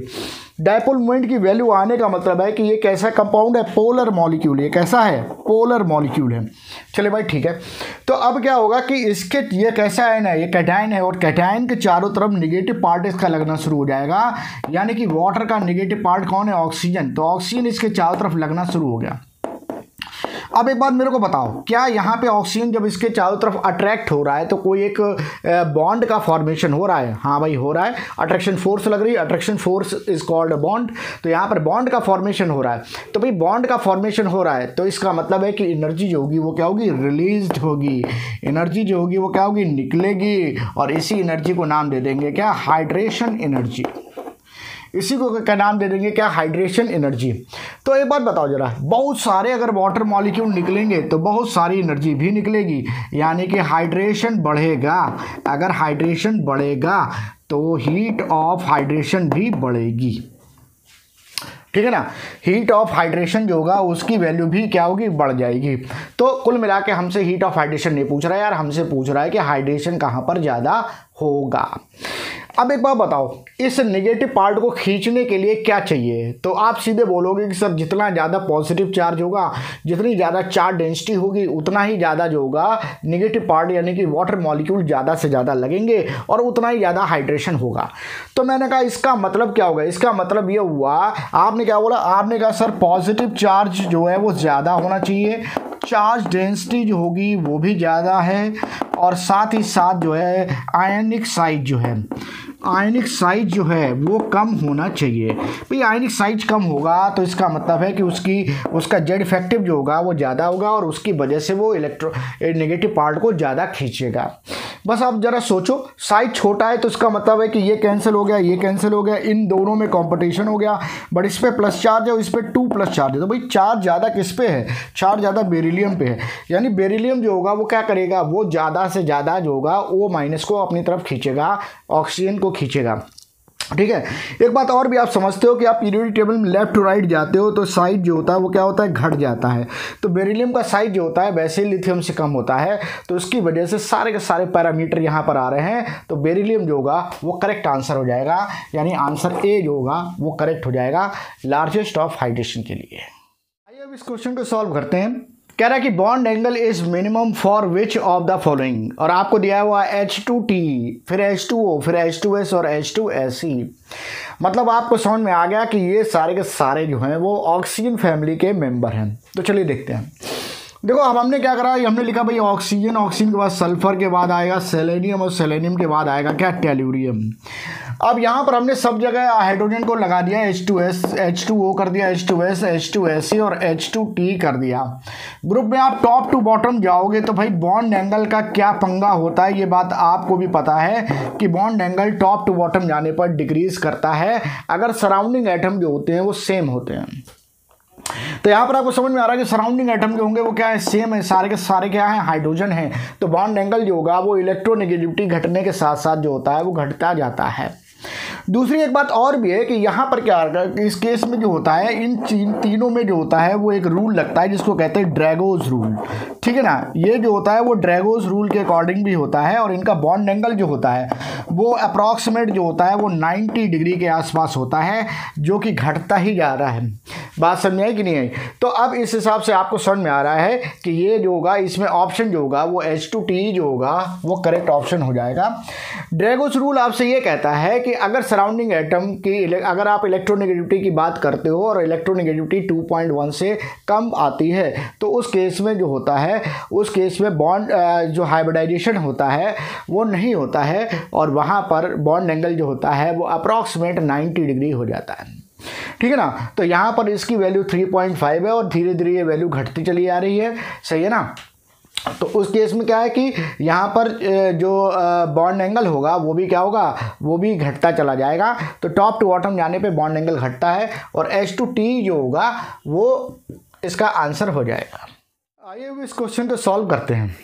S2: डायपोल मूवमेंट की वैल्यू आने का मतलब है कि ये कैसा कंपाउंड है? पोलर मॉलिक्यूल ये कैसा है? पोलर मॉलिक्यूल है। चलिए भाई, ठीक है। तो अब क्या होगा कि इसके, ये कैसा आयन है? ये कैटाइन है और कैटाइन के चारों तरफ़ निगेटिव पार्ट इसका लगना शुरू हो जाएगा। यानी कि वाटर का निगेटिव पार्ट कौन है? ऑक्सीजन तो ऑक्सीजन इसके चारों तरफ़ लगना शुरू हो गया। अब एक बात मेरे को बताओ, क्या यहाँ पे ऑक्सीजन जब इसके चारों तरफ़ अट्रैक्ट हो रहा है तो कोई एक बॉन्ड का फॉर्मेशन हो रहा है? हाँ भाई, हो रहा है। अट्रैक्शन फोर्स लग रही है attraction force is called bond तो यहाँ पर बॉन्ड का फॉर्मेशन हो रहा है। तो भाई बॉन्ड का फॉर्मेशन हो रहा है तो इसका मतलब है कि एनर्जी जो होगी, वो क्या होगी? रिलीज़ होगी। एनर्जी जो होगी, वो क्या होगी? निकलेगी। और इसी एनर्जी को नाम दे देंगे क्या? हाइड्रेशन एनर्जी इसी को क्या नाम दे देंगे, क्या हाइड्रेशन एनर्जी तो एक बात बताओ जरा, बहुत सारे अगर वाटर मॉलिक्यूल निकलेंगे तो बहुत सारी एनर्जी भी निकलेगी, यानी कि हाइड्रेशन बढ़ेगा। अगर हाइड्रेशन बढ़ेगा तो हीट ऑफ़ हाइड्रेशन भी बढ़ेगी। ठीक है ना? हीट ऑफ़ हाइड्रेशन जो होगा, उसकी वैल्यू भी क्या होगी? बढ़ जाएगी। तो कुल मिला के हमसे हीट ऑफ़ हाइड्रेशन नहीं पूछ रहा है यार, हमसे पूछ रहा है कि हाइड्रेशन कहाँ पर ज़्यादा होगा। अब एक बात बताओ, इस नेगेटिव पार्ट को खींचने के लिए क्या चाहिए? तो आप सीधे बोलोगे कि सर, जितना ज़्यादा पॉजिटिव चार्ज होगा, जितनी ज़्यादा चार्ज डेंसिटी होगी, उतना ही ज़्यादा जो होगा नेगेटिव पार्ट यानी कि वाटर मॉलिक्यूल ज़्यादा से ज़्यादा लगेंगे और उतना ही ज़्यादा हाइड्रेशन होगा। तो मैंने कहा, इसका मतलब क्या होगा? इसका मतलब ये हुआ, आपने क्या बोला? आपने कहा, सर पॉजिटिव चार्ज जो है वो ज़्यादा होना चाहिए चार्ज डेंसिटी जो होगी वो भी ज़्यादा है, और साथ ही साथ जो है आयनिक साइज़ जो है। आयनिक साइज़ जो है, वो कम होना चाहिए। भाई आयनिक साइज़ कम होगा तो इसका मतलब है कि उसकी, उसका जेड इफ़ेक्टिव जो होगा, वो ज़्यादा होगा और उसकी वजह से वो इलेक्ट्रो नेगेटिव पार्ट को ज़्यादा खींचेगा। बस आप ज़रा सोचो साइज़ छोटा है तो इसका मतलब है कि ये कैंसिल हो गया, ये कैंसिल हो गया, इन दोनों में कंपटीशन हो गया बट इस पर प्लस चार्ज है और इस पर टू प्लस चार्ज है। तो भाई चार्ज ज़्यादा किस पे है? चार्ज ज़्यादा बेरिलियम पे है। यानी बेरिलियम जो होगा, वो क्या करेगा? वो ज़्यादा से ज़्यादा जो होगा वो माइनस को अपनी तरफ़ खींचेगा ऑक्सीजन को खींचेगा। ठीक है? एक बात और भी आप समझते हो कि आप पीरियोडिक टेबल में लेफ़्ट टू राइट जाते हो तो साइज़ जो होता है वो क्या होता है? घट जाता है। तो बेरिलियम का साइज़ जो होता है, वैसे लिथियम से कम होता है। तो उसकी वजह से सारे के सारे पैरामीटर यहाँ पर आ रहे हैं। तो बेरिलियम जो होगा, वो करेक्ट आंसर हो जाएगा। यानी आंसर ए जो होगा, वो करेक्ट हो जाएगा। लार्जेस्ट ऑफ़ हाइड्रेशन के लिए। आइए अब इस क्वेश्चन को सॉल्व करते हैं। कह रहा है कि bond angle is minimum for which of the following और आपको दिया हुआ है एच टू टी फिर एच टू ओ फिर एच टू एस और एच टू एस ई मतलब आपको समझ में आ गया कि ये सारे के सारे जो हैं, वो ऑक्सीजन फैमिली के मेंबर हैं। तो चलिए देखते हैं। देखो, अब हमने क्या करा? हमने लिखा, भाई ऑक्सीजन ऑक्सीजन के बाद सल्फ़र के बाद आएगा सेलेनियम और सेलेनियम के बाद आएगा। क्या टेल्यूरियम अब यहाँ पर हमने सब जगह हाइड्रोजन को लगा दिया H two S H two O कर दिया H two S H two S C और एच टू टी कर दिया। ग्रुप में आप टॉप टू बॉटम जाओगे तो भाई बॉन्ड एंगल का क्या पंगा होता है, ये बात आपको भी पता है कि bond angle top to bottom जाने पर डिक्रीज करता है। अगर सराउंडिंग एटम जो होते हैं वो सेम होते हैं। तो यहाँ पर आपको समझ में आ रहा है कि सराउंडिंग एटम जो होंगे वो क्या है? सेम है, सारे के सारे क्या है? हाइड्रोजन है। तो बॉन्ड एंगल जो होगा वो इलेक्ट्रोनेगेटिविटी घटने के साथ साथ जो होता है वो घटता जाता है। दूसरी एक बात और भी है कि यहाँ पर क्या इस केस में जो होता है, इन तीन में जो होता है, वो एक रूल लगता है जिसको कहते हैं ड्रैगोज रूल ठीक है ना? ये जो होता है, वो ड्रैगोज रूल के अकॉर्डिंग भी होता है और इनका बॉन्ड एंगल जो होता है, वो अप्रॉक्सीमेट जो होता है, वो 90 डिग्री के आसपास होता है, जो कि घटता ही जा रहा है। बात समझ आई कि नहीं आई? तो अब इस हिसाब से आपको समझ में आ रहा है कि ये जो होगा, इसमें ऑप्शन जो होगा, वो एच टू टी जो होगा, वो करेक्ट ऑप्शन हो जाएगा। ड्रैगोस रूल आपसे ये कहता है कि अगर सराउंडिंग एटम की अगर आप इलेक्ट्रोनेगेटिविटी की बात करते हो और इलेक्ट्रोनेगेटिविटी 2.1 से कम आती है तो उस केस में जो होता है, उस केस में बॉन्ड जो हाइब्रिडाइजेशन होता है, वो नहीं होता है और वहाँ पर बॉन्ड एंगल जो होता है, वो अप्रॉक्सीमेट 90 डिग्री हो जाता है। ठीक है ना? तो यहाँ पर इसकी वैल्यू 3.5 है और धीरे धीरे ये वैल्यू घटती चली आ रही है। सही है ना? तो उस केस में क्या है कि यहाँ पर जो बॉन्ड एंगल होगा, वो भी क्या होगा, वो भी घटता चला जाएगा। तो टॉप टू बॉटम जाने पे बॉन्ड एंगल घटता है और एच टू टी जो होगा, वो इसका आंसर हो जाएगा। आइए इस क्वेश्चन को सॉल्व करते हैं।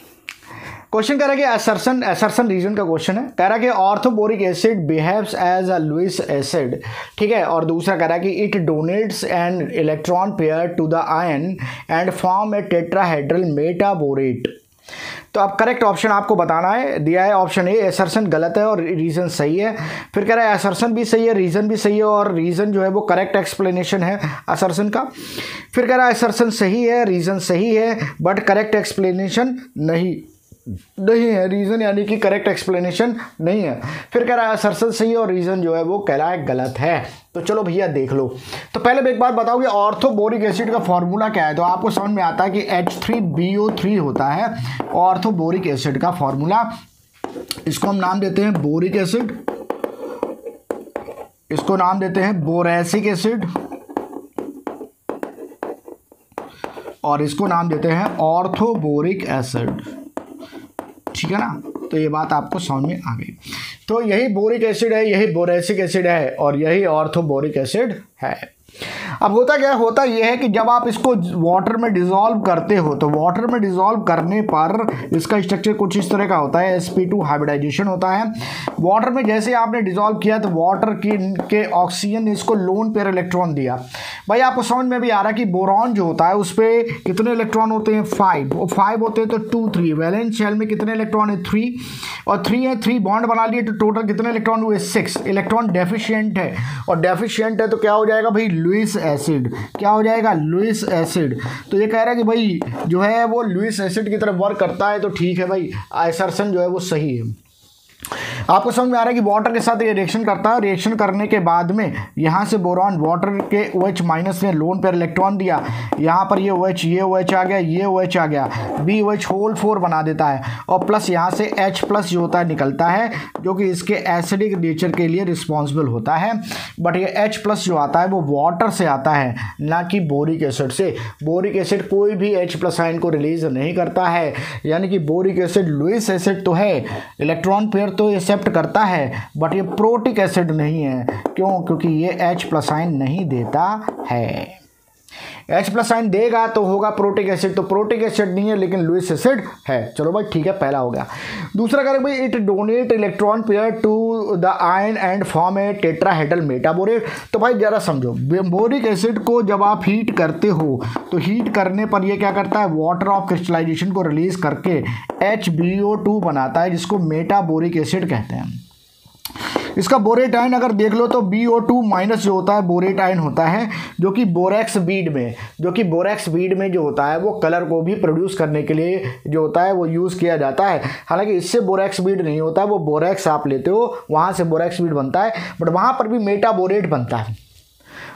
S2: क्वेश्चन कह रहा है कि असरसन असरसन रीजन का क्वेश्चन है। कह रहा है कि orthoboric acid behaves as a Lewis acid ठीक है? और दूसरा कह रहा है कि it donates an electron pair to the ion and form a tetrahedral metaborate तो अब करेक्ट ऑप्शन आपको बताना है। दिया है ऑप्शन ए असरसन गलत है और रीज़न सही है। फिर कह रहा है, असरसन भी सही है रीज़न भी सही है और रीज़न जो है वो करेक्ट एक्सप्लेनेशन है असरसन का। फिर कह रहा है, असरसन सही है रीज़न सही है बट करेक्ट एक्सप्लेनेशन नहीं। नहीं है रीज़न यानी कि करेक्ट एक्सप्लेनेशन नहीं है। फिर कह रहा है सरसन सही और रीज़न जो है वो कह रहा है गलत है। तो चलो भैया, देख लो। तो पहले एक बात बताओ कि ऑर्थोबोरिक एसिड का फॉर्मूला क्या है? तो आपको समझ में आता है कि H three B O three होता है ऑर्थोबोरिक एसिड का फॉर्मूला इसको हम नाम देते हैं बोरिक एसिड इसको नाम देते हैं बोरेसिक एसिड और इसको नाम देते हैं ऑर्थोबोरिक एसिड ठीक है ना? तो ये बात आपको समझ में आ गई। तो यही बोरिक एसिड है, यही बोरेसिक एसिड है और यही ऑर्थोबोरिक एसिड है। अब होता क्या होता यह है कि जब आप इसको वाटर में डिज़ोल्व करते हो तो वाटर में डिज़ोल्व करने पर इसका स्ट्रक्चर कुछ इस तरह का होता है एस पी टू हाइब्रिडाइजेशन होता है। वाटर में जैसे आपने डिज़ोल्व किया तो वाटर की, के ऑक्सीजन ने इसको लोन पेयर इलेक्ट्रॉन दिया। भाई आपको समझ में भी आ रहा है कि बोरॉन जो होता है, उस पर कितने इलेक्ट्रॉन होते हैं? फाइव और फाइव होते हैं तो टू थ्री वैलेंस शेल में कितने इलेक्ट्रॉन है? थ्री और थ्री है थ्री बॉन्ड बना लिए तो टोटल कितने इलेक्ट्रॉन हुए? सिक्स इलेक्ट्रॉन डेफिशियंट है। और डेफिशियंट है तो क्या हो जाएगा भाई? लुइस एसिड क्या हो जाएगा? लुइस एसिड तो ये कह रहा है कि भाई, जो है वो लुइस एसिड की तरफ़ वर्क करता है तो ठीक है भाई। आइसरसन जो है वो सही है। आपको समझ में आ रहा है कि वाटर के साथ ये रिएक्शन करता है। रिएक्शन करने के बाद में यहाँ से बोरॉन वाटर के ओ OH माइनस ने लोन पर इलेक्ट्रॉन दिया। यहाँ पर ये ओ OH, ये ओ OH आ गया ये ओ OH आ गया। B O OH whole four बना देता है। और प्लस यहाँ से एच प्लस जो होता है निकलता है जो कि इसके एसिडिक नेचर के लिए रिस्पॉन्सिबल होता है। बट ये एच प्लस जो आता है वो वाटर से आता है ना कि बोरिक एसिड से। बोरिक एसिड कोई भी एच प्लस आइन को रिलीज़ नहीं करता है। यानी कि बोरिक एसिड लुइस एसिड तो है। इलेक्ट्रॉन पेयर तो एक्सेप्ट करता है बट ये प्रोटिक एसिड नहीं है। क्यों? क्योंकि ये एच प्लस आइन नहीं देता है। एच प्लस साइन देगा तो होगा प्रोटिक एसिड तो प्रोटिक एसिड नहीं है, लेकिन लुइस एसिड है। चलो भाई, ठीक है, पहला हो गया। दूसरा करें भाई it donate electron pair to the ion and form a tetrahedral metaborate तो भाई, जरा समझो बोरिक एसिड को जब आप हीट करते हो तो हीट करने पर यह क्या करता है? वाटर ऑफ़ क्रिस्टलाइजेशन को रिलीज़ करके एच बनाता है, जिसको मेटाबोरिक एसिड कहते हैं। इसका बोरेट आयन अगर देख लो तो बी ओ टू माइनस जो होता है बोरेट आयन होता है, जो कि बोरेक्स बीड में, जो कि बोरेक्स बीड में जो होता है, वो कलर को भी प्रोड्यूस करने के लिए जो होता है, वो यूज़ किया जाता है। हालाँकि इससे बोरेक्स बीड नहीं होता है वो बोरेक्स आप लेते हो, वहाँ से बोरेक्स बीड बनता है बट वहाँ पर भी मेटा बोरेट बनता है।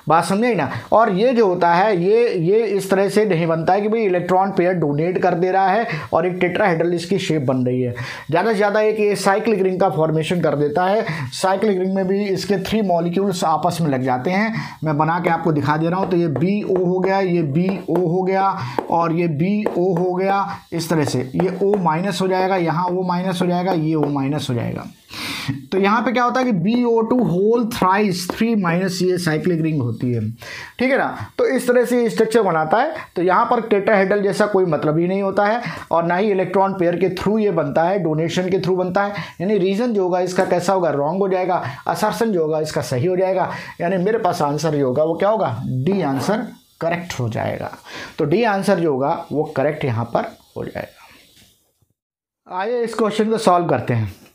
S2: बात समझे ना? और ये जो होता है, ये ये इस तरह से नहीं बनता है कि भाई इलेक्ट्रॉन पेयर डोनेट कर दे रहा है और एक टेट्राहेड्रल इसकी शेप बन रही है। ज़्यादा से ज़्यादा एक ये साइक्लिक रिंग का फॉर्मेशन कर देता है। साइक्लिक रिंग में भी इसके थ्री मॉलिक्यूल्स आपस में लग जाते हैं। मैं बना के आपको दिखा दे रहा हूँ तो ये बी ओ हो गया, ये बी ओ हो गया और ये बी ओ हो गया। इस तरह से ये ओ माइनस हो जाएगा, यहाँ ओ माइनस हो जाएगा, ये ओ माइनस हो जाएगा। तो यहाँ पे क्या होता है कि B O two whole thrice three minus ये साइक्लिक रिंग होती है। ठीक है ना? तो इस तरह से स्ट्रक्चर बनाता है। तो यहाँ पर टेटाहेड्रल जैसा कोई मतलब ही नहीं होता है। और ना ही इलेक्ट्रॉन पेयर के थ्रू ये बनता है डोनेशन के थ्रू बनता है। यानी रीज़न जो होगा इसका कैसा होगा? रॉन्ग हो जाएगा। असरसन जो होगा इसका सही हो जाएगा। यानी मेरे पास आंसर जो होगा, वो क्या होगा? डी आंसर करेक्ट हो जाएगा। तो डी आंसर जो होगा, वो करेक्ट यहाँ पर हो जाएगा। आइए इस क्वेश्चन को सॉल्व करते हैं।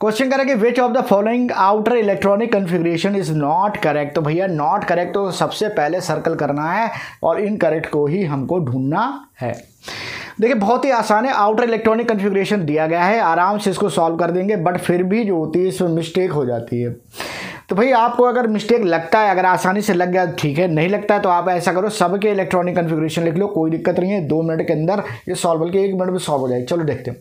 S2: क्वेश्चन करें कि which of the following outer electronic configuration is not correct तो भैया नॉट करेक्ट तो सबसे पहले सर्कल करना है और इन करेक्ट को ही हमको ढूंढना है। देखिए, बहुत ही आसान है। आउटर इलेक्ट्रॉनिक कन्फिग्रेशन दिया गया है। आराम से इसको सॉल्व कर देंगे बट फिर भी जो होती है, इसमें मिस्टेक हो जाती है। तो भाई आपको अगर मिस्टेक लगता है, अगर आसानी से लग गया, ठीक है, नहीं लगता है तो आप ऐसा करो, सबके इलेक्ट्रॉनिक कन्फिग्रेशन लिख लो, कोई दिक्कत नहीं है, दो मिनट के अंदर ये सॉल्व बल्कि एक मिनट में सॉल्व हो जाएगी। चलो देखते हैं।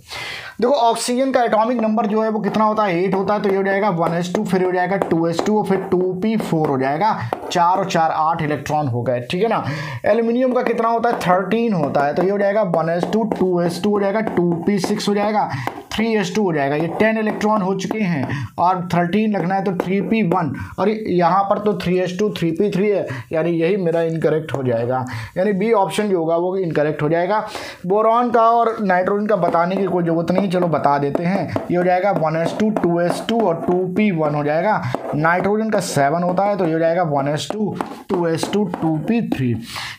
S2: देखो ऑक्सीजन का एटॉमिक नंबर जो है वो कितना होता है? एट होता है तो ये हो जाएगा वन एस टू फिर हो जाएगा टू एस टू फिर टू पी फोर हो जाएगा। चार और चार, आठ इलेक्ट्रॉन हो गए, ठीक है ना? एल्यूमिनियम का कितना होता है? थर्टीन होता है तो ये हो जाएगा one s two two s two हो जाएगा टू पी सिक्स हो जाएगा। थ्री एस टू हो जाएगा। ये टेन इलेक्ट्रॉन हो चुके हैं और थर्टीन रखना है तो थ्री पी वन और यहाँ पर तो three s two three p three है। यानी यही मेरा इनकरेक्ट हो जाएगा। यानी बी ऑप्शन जो होगा वो इनकरेक्ट हो जाएगा। बोरॉन का और नाइट्रोजन का बताने की कोई ज़रूरत नहीं। चलो बता देते हैं। ये हो जाएगा one s two two s two और टू पी वन हो जाएगा। नाइट्रोजन का सेवन होता है तो ये हो जाएगा one s two two s two two p three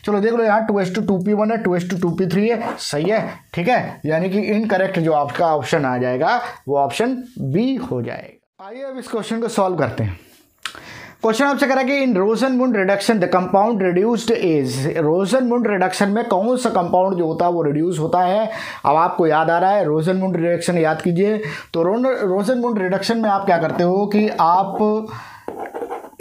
S2: चलो देख लो यहाँ two s two two p one है two s two two p three है। सही है। ठीक है? यानी कि इनकरेक्ट जो आपका ऑप्शन ऑप्शन आ जाएगा, वो ऑप्शन बी हो जाएगा। आइए अब इस क्वेश्चन को सॉल्व करते हैं। क्वेश्चन आपसे करा कि in Rosenmund reduction the compound reduced is Rosenmund reduction में कौन सा कंपाउंड जो होता है, वो रिड्यूस होता है? अब आपको याद आ रहा है रोजन मुंड रिडक्शन याद कीजिए। तो रोजन मुंड रिडक्शन में आप क्या करते हो कि आप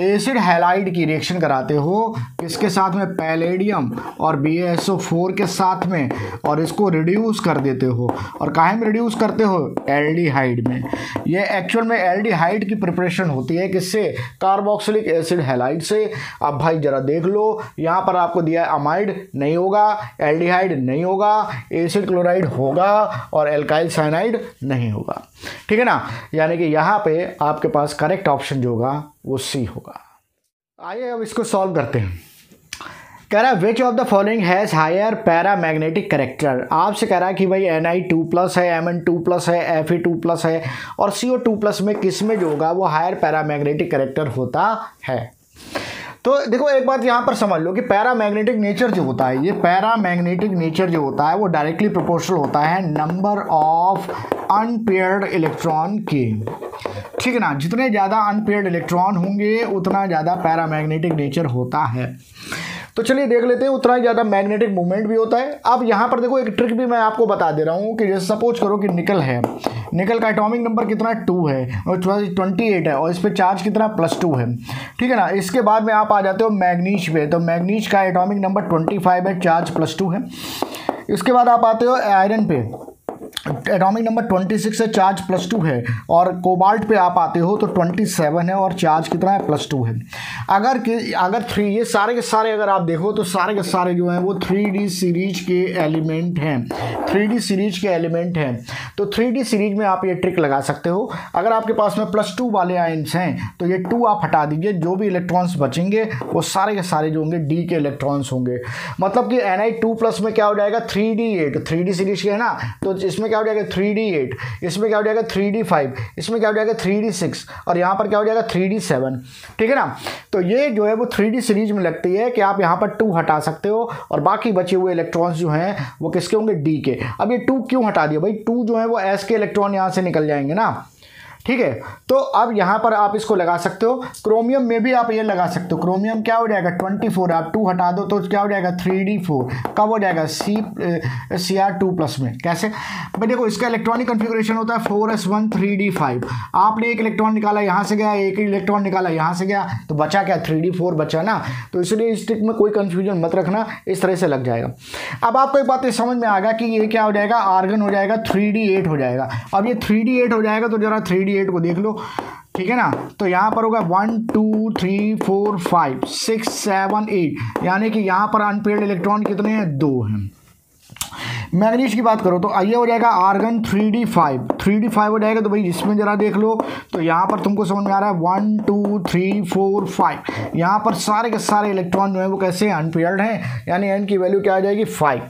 S2: एसिड हैलाइड की रिएक्शन कराते हो, इसके साथ में पैलेडियम और बी एस ओ फोर के साथ में, और इसको रिड्यूस कर देते हो। और काहे में रिड्यूस करते हो? एल्डिहाइड में। ये एक्चुअल में एल्डिहाइड की प्रिपरेशन होती है किससे? कार्बोक्सिलिक एसिड हैलाइड से। अब भाई जरा देख लो, यहाँ पर आपको दिया अमाइड नहीं होगा। एल्डिहाइड नहीं होगा। एसिड क्लोराइड होगा और एल्काइल साइनाइड नहीं होगा। ठीक है ना? यानी कि यहाँ पे आपके पास करेक्ट ऑप्शन जो होगा, वो सी होगा। आइए अब इसको सॉल्व करते हैं। कह रहा है which of the following has higher paramagnetic character आपसे कह रहा है कि भाई एन आई टू प्लस है एम एन टू प्लस है एफ़ ई टू प्लस है, और सी ओ टू प्लस में किसमें जो होगा, वो हायर पैरा मैग्नेटिक करेक्टर होता है। तो देखो, एक बात यहाँ पर समझ लो कि पैरामैग्नेटिक नेचर जो होता है, ये पैरामैग्नेटिक नेचर जो होता है, वो डायरेक्टली प्रोपोर्शनल होता है नंबर ऑफ़ अनपेयर्ड इलेक्ट्रॉन के। ठीक है ना? जितने ज़्यादा अनपेयर्ड इलेक्ट्रॉन होंगे, उतना ज़्यादा पैरामैग्नेटिक नेचर होता है। तो चलिए देख लेते हैं, उतना ही ज़्यादा मैग्नेटिक मूवमेंट भी होता है। अब यहाँ पर देखो, एक ट्रिक भी मैं आपको बता दे रहा हूँ कि जैसे सपोज़ करो कि निकल है। निकल का एटॉमिक नंबर कितना टू है, और ट्वेंटी एट है, और इस पर चार्ज कितना प्लस टू है। ठीक है ना? इसके बाद में आप आ जाते हो मैग्नीज पे तो मैग्नीज का एटॉमिक नंबर ट्वेंटी फाइव है चार्ज प्लस टू है। इसके बाद आप आते हो आयरन पे। एटॉमिक नंबर 26 है चार्ज प्लस टू है। और कोबाल्ट पे आप आते हो तो 27 है और चार्ज कितना है प्लस टू है। अगर कि, अगर थ्री ये सारे के सारे अगर आप देखो तो सारे के सारे जो हैं वो थ्री सीरीज़ के एलिमेंट हैं। थ्री सीरीज़ के एलिमेंट हैं। तो थ्री सीरीज़ में आप ये ट्रिक लगा सकते हो। अगर आपके पास में प्लस टू वाले आइंस हैं तो ये टू आप हटा दीजिए। जो भी इलेक्ट्रॉन्स बचेंगे, वो सारे के सारे जो होंगे डी के इलेक्ट्रॉन्स होंगे। मतलब कि एन आई टू प्लस में क्या हो जाएगा? Three d eight three d series के है ना? तो इसमें क्या हो जाएगा? थ्री डी एट इसमें क्या हो जाएगा? थ्री डी फाइव इसमें क्या हो जाएगा? थ्री डी सिक्स और यहाँ पर क्या हो जाएगा? थ्री डी सेवन ठीक है ना? तो ये जो है वो थ्री डी सीरीज़ में लगती है कि आप यहाँ पर टू हटा सकते हो और बाकी बचे हुए इलेक्ट्रॉन्स जो हैं वो किसके होंगे? डी के। अब ये टू क्यों हटा दिया भाई? टू जो है वो एस के इलेक्ट्रॉन यहाँ से निकल जाएँगे ना। ठीक है? तो अब यहाँ पर आप इसको लगा सकते हो। क्रोमियम में भी आप ये लगा सकते हो। क्रोमियम क्या हो जाएगा? ट्वेंटी फोर आप टू हटा दो तो क्या हो जाएगा? थ्री डी फोर कब हो जाएगा? C C R two plus में। कैसे? भाई देखो, इसका इलेक्ट्रॉनिक कन्फिग्रेशन होता है four s one three d five आपने एक इलेक्ट्रॉन निकाला, यहाँ से गया, एक इलेक्ट्रॉन निकाला, यहाँ से गया तो बचा क्या? थ्री डी फोर बचा ना? तो इसलिए इस ट्रिक में कोई कन्फ्यूज़न मत रखना, इस तरह से लग जाएगा। अब आपको एक बात समझ में आ गया कि ये क्या हो जाएगा? आर्गन हो जाएगा थ्री डी एट हो जाएगा। अब ये थ्री डी एट हो जाएगा तो जरा थ्री डी एट को देख लो, ठीक है ना? तो यहाँ पर होगा one two three four five six seven eight यानी कि यहाँ पर अनपेड इलेक्ट्रॉन कितने हैं? दो हैं। मैग्नीज की बात करो तो आइए हो जाएगा argon three d five. Three d five हो जाएगा तो भाई इसमें ज़रा देख लो तो यहाँ पर तुमको समझ में आ रहा है one, two, three, four, five. यहाँ पर सारे के सारे इलेक्ट्रॉन जो है वो कैसे अनपेयर्ड हैं, यानी एन की वैल्यू क्या आ जाएगी? फाइव।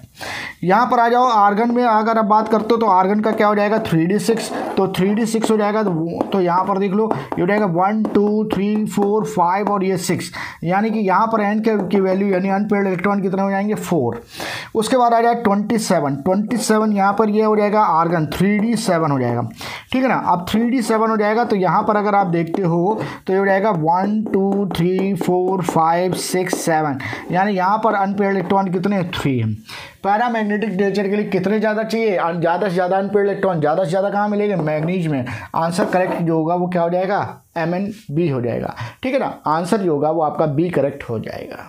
S2: यहाँ पर आ जाओ, आर्गन में अगर आप बात करते हो तो आर्गन का क्या हो जाएगा? Three d six. तो थ्री डी सिक्स हो जाएगा तो तो यहाँ पर देख लो, ये हो जाएगा one, two, three, four, five और ये सिक्स। यानी कि यहाँ पर एन के की वैल्यू यानी अनपेड इलेक्ट्रॉन कितने हो जाएँगे? फोर। उसके बाद आ जाए ट्वेंटी सेवन ट्वेंटी सेवन यहाँ पर ये हो जाएगा आर्गन थ्री डी सेवन हो जाएगा। ठीक है ना? अब थ्री डी सेवन हो जाएगा तो यहाँ पर अगर आप देखते हो तो ये हो जाएगा one two three four five six seven यानी यहाँ पर अनपेड इलेक्ट्रॉन कितने? थ्री हैं पैरामैग्नेटिक नेचर के लिए कितने ज़्यादा चाहिए? ज़्यादा से ज़्यादा अनपेड इलेक्ट्रॉन ज़्यादा से ज़्यादा कहाँ मिलेंगे? मैग्नीज में। आंसर करेक्ट जो होगा वो क्या हो जाएगा? एम एन बी हो जाएगा। ठीक है ना? आंसर जो होगा वो आपका बी करेक्ट हो जाएगा।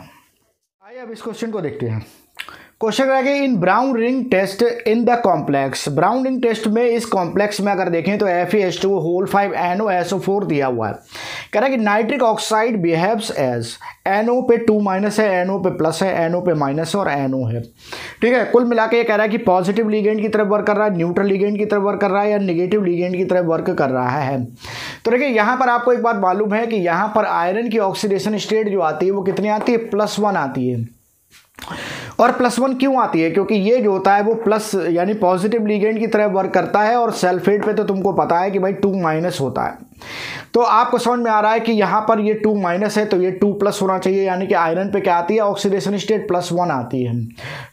S2: आइए अब इस क्वेश्चन को देखते हैं। क्वेश्चन रहेगा in brown ring test in the complex. Brown ring test में इस कॉम्प्लेक्स में अगर देखें तो F H two whole five N O S O four दिया हुआ है। कह रहा है कि nitric oxide behaves as N O पे टू माइनस है एन ओ पे प्लस है एन ओ पे माइनस और एन ओ है। ठीक है, कुल मिला के ये कह रहा है कि पॉजिटिव लीगेंड की तरफ़ वर्क कर रहा है न्यूट्रल लीगेंड की तरफ़ वर्क कर रहा है या निगेटिव लीगेंड की तरफ़ वर्क कर रहा है। तो देखिए, यहाँ पर आपको एक बात मालूम है कि यहाँ पर आयरन की ऑक्सीडेशन स्टेट जो आती है वो कितनी आती है? प्लस वन आती है। और प्लस वन क्यों आती है? क्योंकि ये जो होता है, वो प्लस यानी पॉजिटिव लीगेंड की तरह वर्क करता है और सेल्फेट पे तो तुमको पता है कि भाई टू माइनस होता है। तो आपको समझ में आ रहा है कि यहाँ पर ये टू माइनस है तो ये टू प्लस होना चाहिए, यानी कि आयरन पे क्या आती है? ऑक्सीडेशन स्टेट प्लस वन आती है।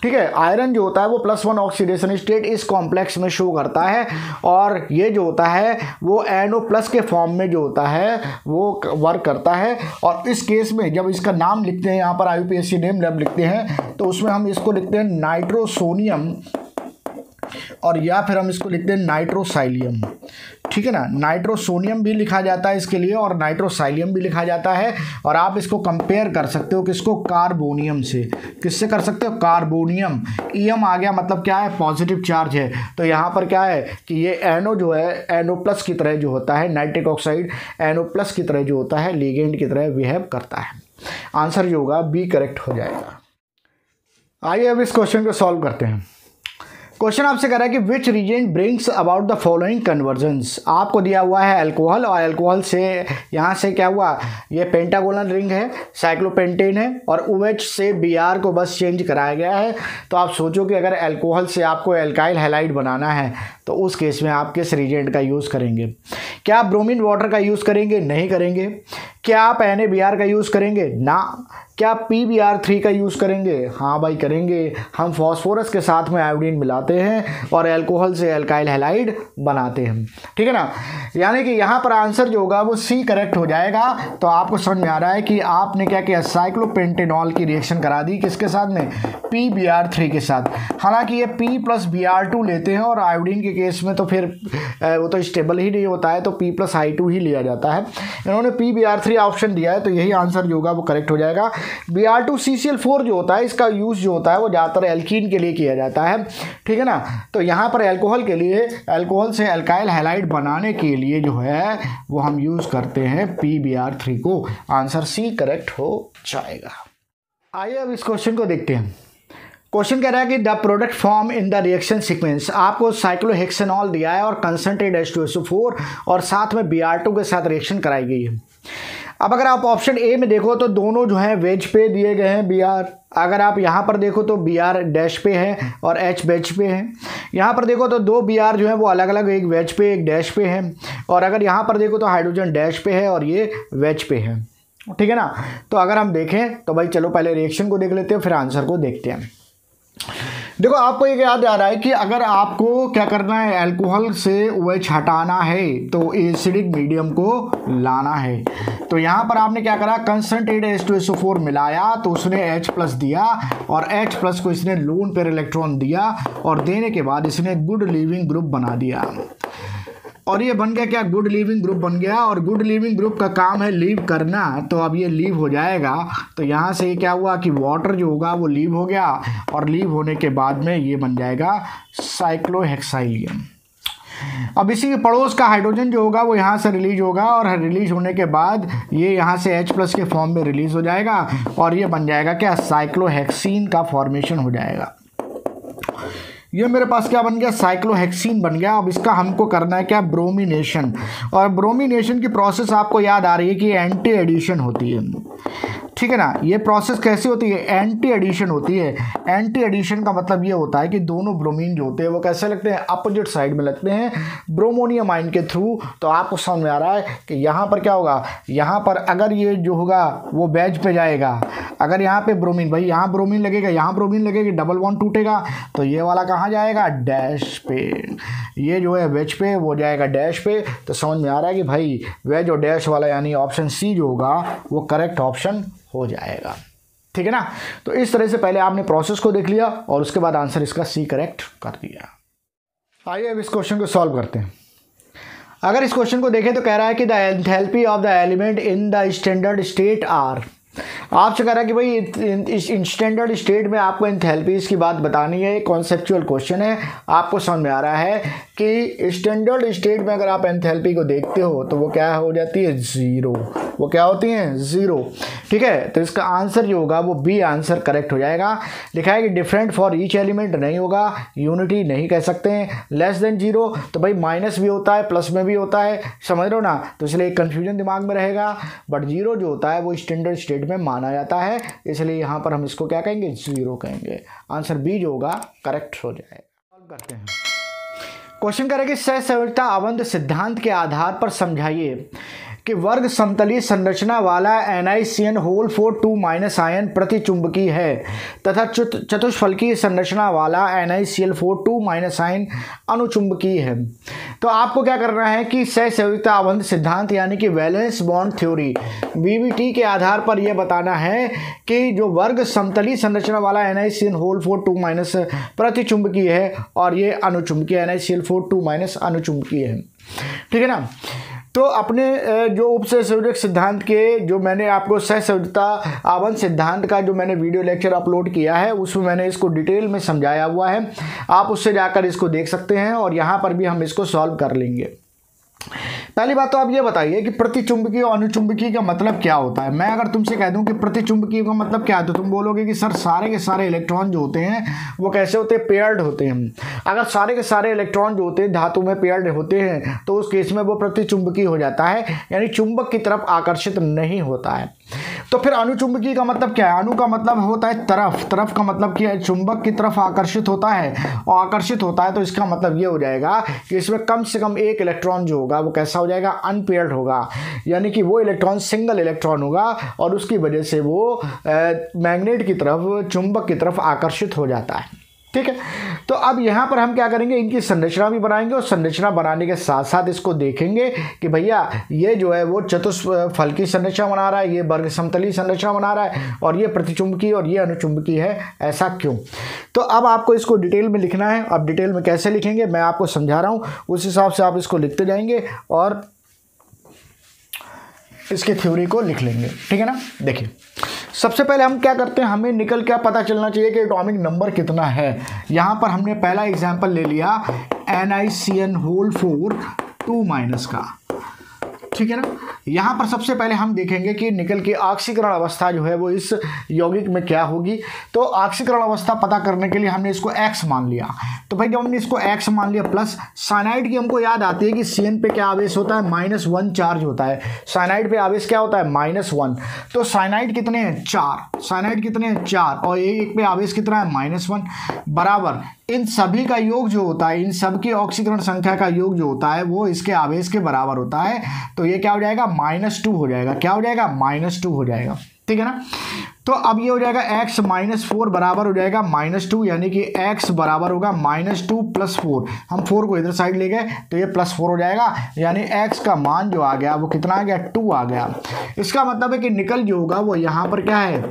S2: ठीक है? आयरन जो होता है, वो प्लस वन ऑक्सीडेशन स्टेट इस कॉम्प्लेक्स में शो करता है, और ये जो होता है, वो एनओ प्लस के फॉर्म में जो होता है, वो वर्क करता है, और इस केस में जब इसका नाम लिखते हैं, यहाँ पर आई नेम जब लिखते हैं तो उसमें हम इसको लिखते हैं नाइट्रोसोनियम और या फिर हम इसको लिखते हैं नाइट्रोसाइलियम। ठीक है ना? नाइट्रोसोनियम भी लिखा जाता है इसके लिए और नाइट्रोसाइलियम भी लिखा जाता है और आप इसको कंपेयर कर सकते हो किसको? कार्बोनियम से। किससे कर सकते हो? कार्बोनियम। ईएम आ गया मतलब क्या है? पॉजिटिव चार्ज है। तो यहाँ पर क्या है कि ये एनो जो है एनो प्लस की तरह जो होता है नाइट्रिक ऑक्साइड एनो प्लस की तरह जो होता है लीगेंड की तरह बिहेव करता है। आंसर जो होगा बी करेक्ट हो जाएगा। आइए अब इस क्वेश्चन को सॉल्व करते हैं। क्वेश्चन आपसे कह रहा है कि which reason brings about the following conversions आपको दिया हुआ है अल्कोहल और अल्कोहल से यहाँ से क्या हुआ? ये पेंटागोलन रिंग है साइक्लोपेंटेन है और ओवेच से बी आर को बस चेंज कराया गया है। तो आप सोचो कि अगर अल्कोहल से आपको एल्काइल हेलाइड बनाना है तो उस केस में आप किस रीजेंट का यूज़ करेंगे? क्या ब्रोमिन वाटर का यूज़ करेंगे? नहीं करेंगे। क्या आप एन ए बी आर का यूज़ करेंगे? ना। क्या पी बी आर थ्री का यूज़ करेंगे? हाँ भाई, करेंगे। हम फॉस्फोरस के साथ में आयोडीन मिलाते हैं और एल्कोहल से एल्काइल हेलाइड बनाते हैं। ठीक है ना? यानी कि यहाँ पर आंसर जो होगा वो सी करेक्ट हो जाएगा। तो आपको समझ में आ रहा है कि आपने क्या किया? साइक्लोपेंटेनॉल की रिएक्शन करा दी किसके साथ में? पी बी आर थ्री के साथ। हालाँकि ये P plus B R two लेते हैं और आयोडीन के केस में तो फिर वो तो स्टेबल ही नहीं होता है तो पी प्लस आई टू ही लिया जाता है। इन्होंने P B R three option दिया है तो यही आंसर जो होगा वो करेक्ट हो जाएगा। B R two C C L four जो होता है, इसका यूज़ जो होता है, वो ज़्यादातर एल्कीन के लिए किया जाता है। ठीक है ना? तो यहाँ पर एल्कोहल के लिए एल्कोहल से एल्काइल हेलाइड बनाने के लिए जो है, वो हम यूज़ करते हैं पी बी आर थ्री को। आंसर सी करेक्ट हो जाएगा। आइए अब इस क्वेश्चन को देखते हैं। क्वेश्चन कह रहा है कि the product form in the reaction sequence आपको साइक्लोहेक्सेनॉल दिया है और concentrate H two S four और साथ में बी आर टू के साथ रिएक्शन कराई गई है। अब अगर आप ऑप्शन ए में देखो तो दोनों जो हैं वेज पे दिए गए हैं बी आर अगर आप यहाँ पर देखो तो बी आर डैश पे है और एच वेज पे है। यहाँ पर देखो तो दो बी आर जो है वो अलग अलग एक वेज पे, एक डैश पे है। और अगर यहाँ पर देखो तो हाइड्रोजन डैश पे है और ये वेज पे है। ठीक है ना? तो अगर हम देखें तो भाई चलो पहले रिएक्शन को देख लेते हैं, फिर आंसर को देखते हैं। देखो, आपको ये याद आ रहा है कि अगर आपको क्या करना है अल्कोहल से वेच हटाना है तो एसिडिक मीडियम को लाना है। तो यहाँ पर आपने क्या करा concentrate H two S four मिलाया तो उसने H प्लस दिया और H प्लस को इसने लोन पर इलेक्ट्रॉन दिया और देने के बाद इसने गुड लिविंग ग्रुप बना दिया। और ये बन गया क्या? गुड लिविंग ग्रुप बन गया और गुड लिविंग ग्रुप का काम है लीव करना। तो अब ये लीव हो जाएगा। तो यहाँ से क्या हुआ कि वाटर जो होगा वो लीव हो गया और लीव होने के बाद में ये बन जाएगा साइक्लोहेक्साइलियम अब इसी के पड़ोस का हाइड्रोजन जो होगा वो यहाँ से रिलीज़ होगा और रिलीज़ होने के बाद ये यहाँ से H प्लस के फॉर्म में रिलीज़ हो जाएगा और ये बन जाएगा क्या? साइक्लोहेक्सीन का फॉर्मेशन हो जाएगा। ये मेरे पास क्या बन गया? साइक्लोहेक्सिन बन गया। अब इसका हमको करना है क्या? ब्रोमिनेशन और ब्रोमिनेशन की प्रोसेस आपको याद आ रही है कि एंटी एडिशन होती है। ठीक है ना? ये प्रोसेस कैसी होती है? एंटी एडिशन होती है। एंटी एडिशन का मतलब ये होता है कि दोनों ब्रोमीन जो होते हैं, वो कैसे लगते हैं? अपोजिट साइड में लगते हैं। ब्रोमोनियम आइन के थ्रू तो आपको समझ में आ रहा है कि यहाँ पर क्या होगा? यहाँ पर अगर ये जो होगा, वो बैज पे जाएगा। अगर यहाँ पे ब्रोमीन भाई यहाँ ब्रोमीन लगेगा, यहाँ ब्रोमीन लगेगी डबल वन टूटेगा तो ये वाला कहाँ जाएगा? डैश पे। ये जो है वेज पे, वो जाएगा डैश पे। तो समझ में आ रहा है कि भाई वेज और डैश वाला यानी ऑप्शन सी जो होगा, वो करेक्ट ऑप्शन हो जाएगा। ठीक है ना? तो इस तरह से पहले आपने प्रोसेस को देख लिया और उसके बाद आंसर इसका सी करेक्ट कर दिया। आइए अब इस क्वेश्चन को सॉल्व करते हैं। अगर इस क्वेश्चन को देखें तो कह रहा है कि the enthalpy of the element in the standard state are आपसे कह रहा है कि भाई इस स्टैंडर्ड स्टेट में आपको इंथैल्पीज की बात बतानी है कॉन्सेप्चुअल क्वेश्चन है। आपको समझ में आ रहा है कि स्टैंडर्ड स्टेट में अगर आप एंथैल्पी को देखते हो तो वो क्या हो जाती है? ज़ीरो वो क्या होती हैं? ज़ीरो ठीक है? तो इसका आंसर जो होगा, वो बी आंसर करेक्ट हो जाएगा। लिखा है कि डिफरेंट फॉर ईच एलिमेंट नहीं होगा। यूनिटी नहीं कह सकते हैं। लेस देन ज़ीरो तो भाई माइनस भी होता है प्लस में भी होता है। समझ हो ना? तो इसलिए कन्फ्यूज़न दिमाग में रहेगा। बट ज़ीरो जो होता है, वो स्टैंडर्ड स्टेट में माना जाता है। इसलिए यहाँ पर हम इसको क्या कहेंगे? ज़ीरो कहेंगे। आंसर बी जो होगा करेक्ट हो जाएगा। करते हैं। क्वेश्चन करेंगे सहसविकता अवंध सिद्धांत के आधार पर समझाइए। कि वर्ग समतलीय संरचना वाला N whole four two minus ion प्रति चुंबकीय है, तथा चतुष्फलकीय संरचना वाला N four two minus ion अनुचुंबकीय है। तो आपको क्या करना है कि सहसंयुक्ता अवंध सिद्धांत, यानी कि वैलेंस बॉन्ड थ्योरी वी के आधार पर यह बताना है कि जो वर्ग समतलीय संरचना वाला N whole four two minus प्रति चुंबकीय है, और ये अनुचुंबकीय एन फोर टू माइनस अनुचुंबकीय है। ठीक है ना? तो अपने जो उप सहसंयोजक सिद्धांत के, जो मैंने आपको सहसंयोजता आवन सिद्धांत का जो मैंने वीडियो लेक्चर अपलोड किया है, उसमें मैंने इसको डिटेल में समझाया हुआ है। आप उससे जाकर इसको देख सकते हैं और यहाँ पर भी हम इसको सॉल्व कर लेंगे। पहली बात तो आप ये बताइए कि प्रतिचुंबकीय और अनुचुंबकीय का मतलब क्या होता है? मैं अगर तुमसे कह दूँ कि प्रतिचुंबकीय का मतलब क्या है तो तुम बोलोगे कि सर, सारे के सारे इलेक्ट्रॉन जो होते हैं, वो कैसे होते हैं? पेयर्ड होते हैं। अगर सारे के सारे इलेक्ट्रॉन जो होते हैं, धातु में पेयर्ड होते हैं तो उस केस में वो प्रतिचुंबकीय हो जाता है, यानी चुंबक की तरफ़ आकर्षित नहीं होता है। तो फिर अनुचुंबकीय का मतलब क्या है? अनु का मतलब होता है तरफ़। तरफ़ का मतलब है? चुंबक की तरफ़ आकर्षित होता है। और आकर्षित होता है तो इसका मतलब ये हो जाएगा कि इसमें कम से कम एक इलेक्ट्रॉन जो होगा वो कैसा हो जाएगा? अनपेयर्ड होगा। यानी कि वो इलेक्ट्रॉन सिंगल इलेक्ट्रॉन होगा और उसकी वजह से वो मैग्नेट की तरफ़, चुंबक की तरफ़ आकर्षित हो जाता है। ठीक है? तो अब यहाँ पर हम क्या करेंगे? इनकी संरचना भी बनाएँगे और संरचना बनाने के साथ साथ इसको देखेंगे कि भैया, ये जो है वो चतुष् फल की संरचना बना रहा है, ये वर्ग समतली संरचना बना रहा है और ये प्रतिचुंबकी और ये अनुचुंबकी है, ऐसा क्यों? तो अब आपको इसको डिटेल में लिखना है। अब डिटेल में कैसे लिखेंगे, मैं आपको समझा रहा हूँ। उस हिसाब से आप इसको लिखते जाएँगे और इसकी थ्योरी को लिख लेंगे। ठीक है ना? देखिए सबसे पहले हम क्या करते हैं, हमें निकल क्या पता चलना चाहिए कि एटॉमिक नंबर कितना है। यहाँ पर हमने पहला एग्ज़ाम्पल ले लिया N I C N whole four two minus का। ठीक है ना? यहाँ पर सबसे पहले हम देखेंगे कि निकल की ऑक्सीकरण अवस्था जो है वो इस यौगिक में क्या होगी। तो ऑक्सीकरण अवस्था पता करने के लिए हमने इसको एक्स मान लिया। तो भाई जब हमने इसको एक्स मान लिया प्लस साइनाइड की हमको याद आती है कि CN पे क्या आवेश होता है? माइनस वन चार्ज होता है। साइनाइड पे आवेश क्या होता है? माइनस वन तो साइनाइड कितने हैं? चार। साइनाइड कितने हैं? चार। और एक पे आवेश कितना है? माइनस वन बराबर। इन सभी का योग जो होता है, इन सब की ऑक्सीकरण संख्या का योग जो होता है, वो इसके आवेश के बराबर होता है। तो ये क्या हो जाएगा? माइनस टू हो जाएगा। क्या हो जाएगा? माइनस टू हो जाएगा। ठीक है ना? तो अब ये हो जाएगा x माइनस फोर बराबर हो जाएगा माइनस टू, यानी कि x बराबर होगा माइनस टू प्लस फोर। हम फोर को इधर साइड ले गए तो ये प्लस फोर हो जाएगा। यानी x का मान जो आ गया, वो कितना आ गया? टू आ गया। इसका मतलब है कि निकल जो होगा, वो यहाँ पर क्या है?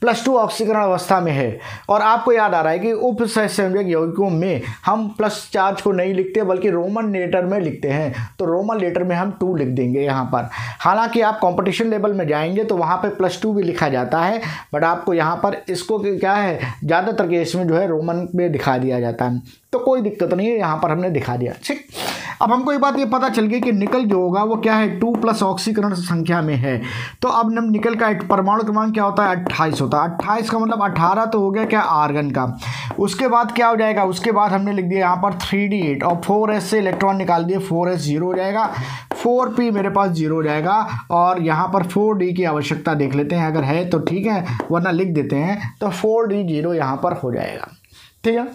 S2: प्लस टू ऑक्सीकरण अवस्था में है। और आपको याद आ रहा है कि उप सहसंयोजक यौगिकों में हम प्लस चार्ज को नहीं लिखते, बल्कि रोमन लेटर में लिखते हैं। तो रोमन लेटर में हम टू लिख देंगे यहाँ पर। हालाँकि आप कंपटीशन लेवल में जाएँगे तो वहाँ पे प्लस टू भी लिखा जाता है बट आपको यहाँ पर इसको क्या है, ज़्यादातर केस में जो है रोमन में दिखा दिया जाता है। तो कोई दिक्कत नहीं है, यहाँ पर हमने दिखा दिया। ठीक। अब हमको एक बात ये पता चल गई कि निकल जो होगा, वो क्या है? टू प्लस ऑक्सीकरण संख्या में है। तो अब नम निकल का परमाणु क्रमांक क्या होता है? अट्ठाईस होता है। अट्ठाईस का मतलब अट्ठारह तो हो गया क्या? आर्गन का। उसके बाद क्या हो जाएगा? उसके बाद हमने लिख दिया यहाँ पर थ्री डी एट और फोर एस से इलेक्ट्रॉन निकाल दिए। फोर एस ज़ीरो हो जाएगा। फोर पी मेरे पास ज़ीरो हो जाएगा और यहाँ पर फोर डी की आवश्यकता देख लेते हैं। अगर है तो ठीक है, वरना लिख देते हैं तो फोर डी ज़ीरो यहाँ पर हो जाएगा। ठीक है?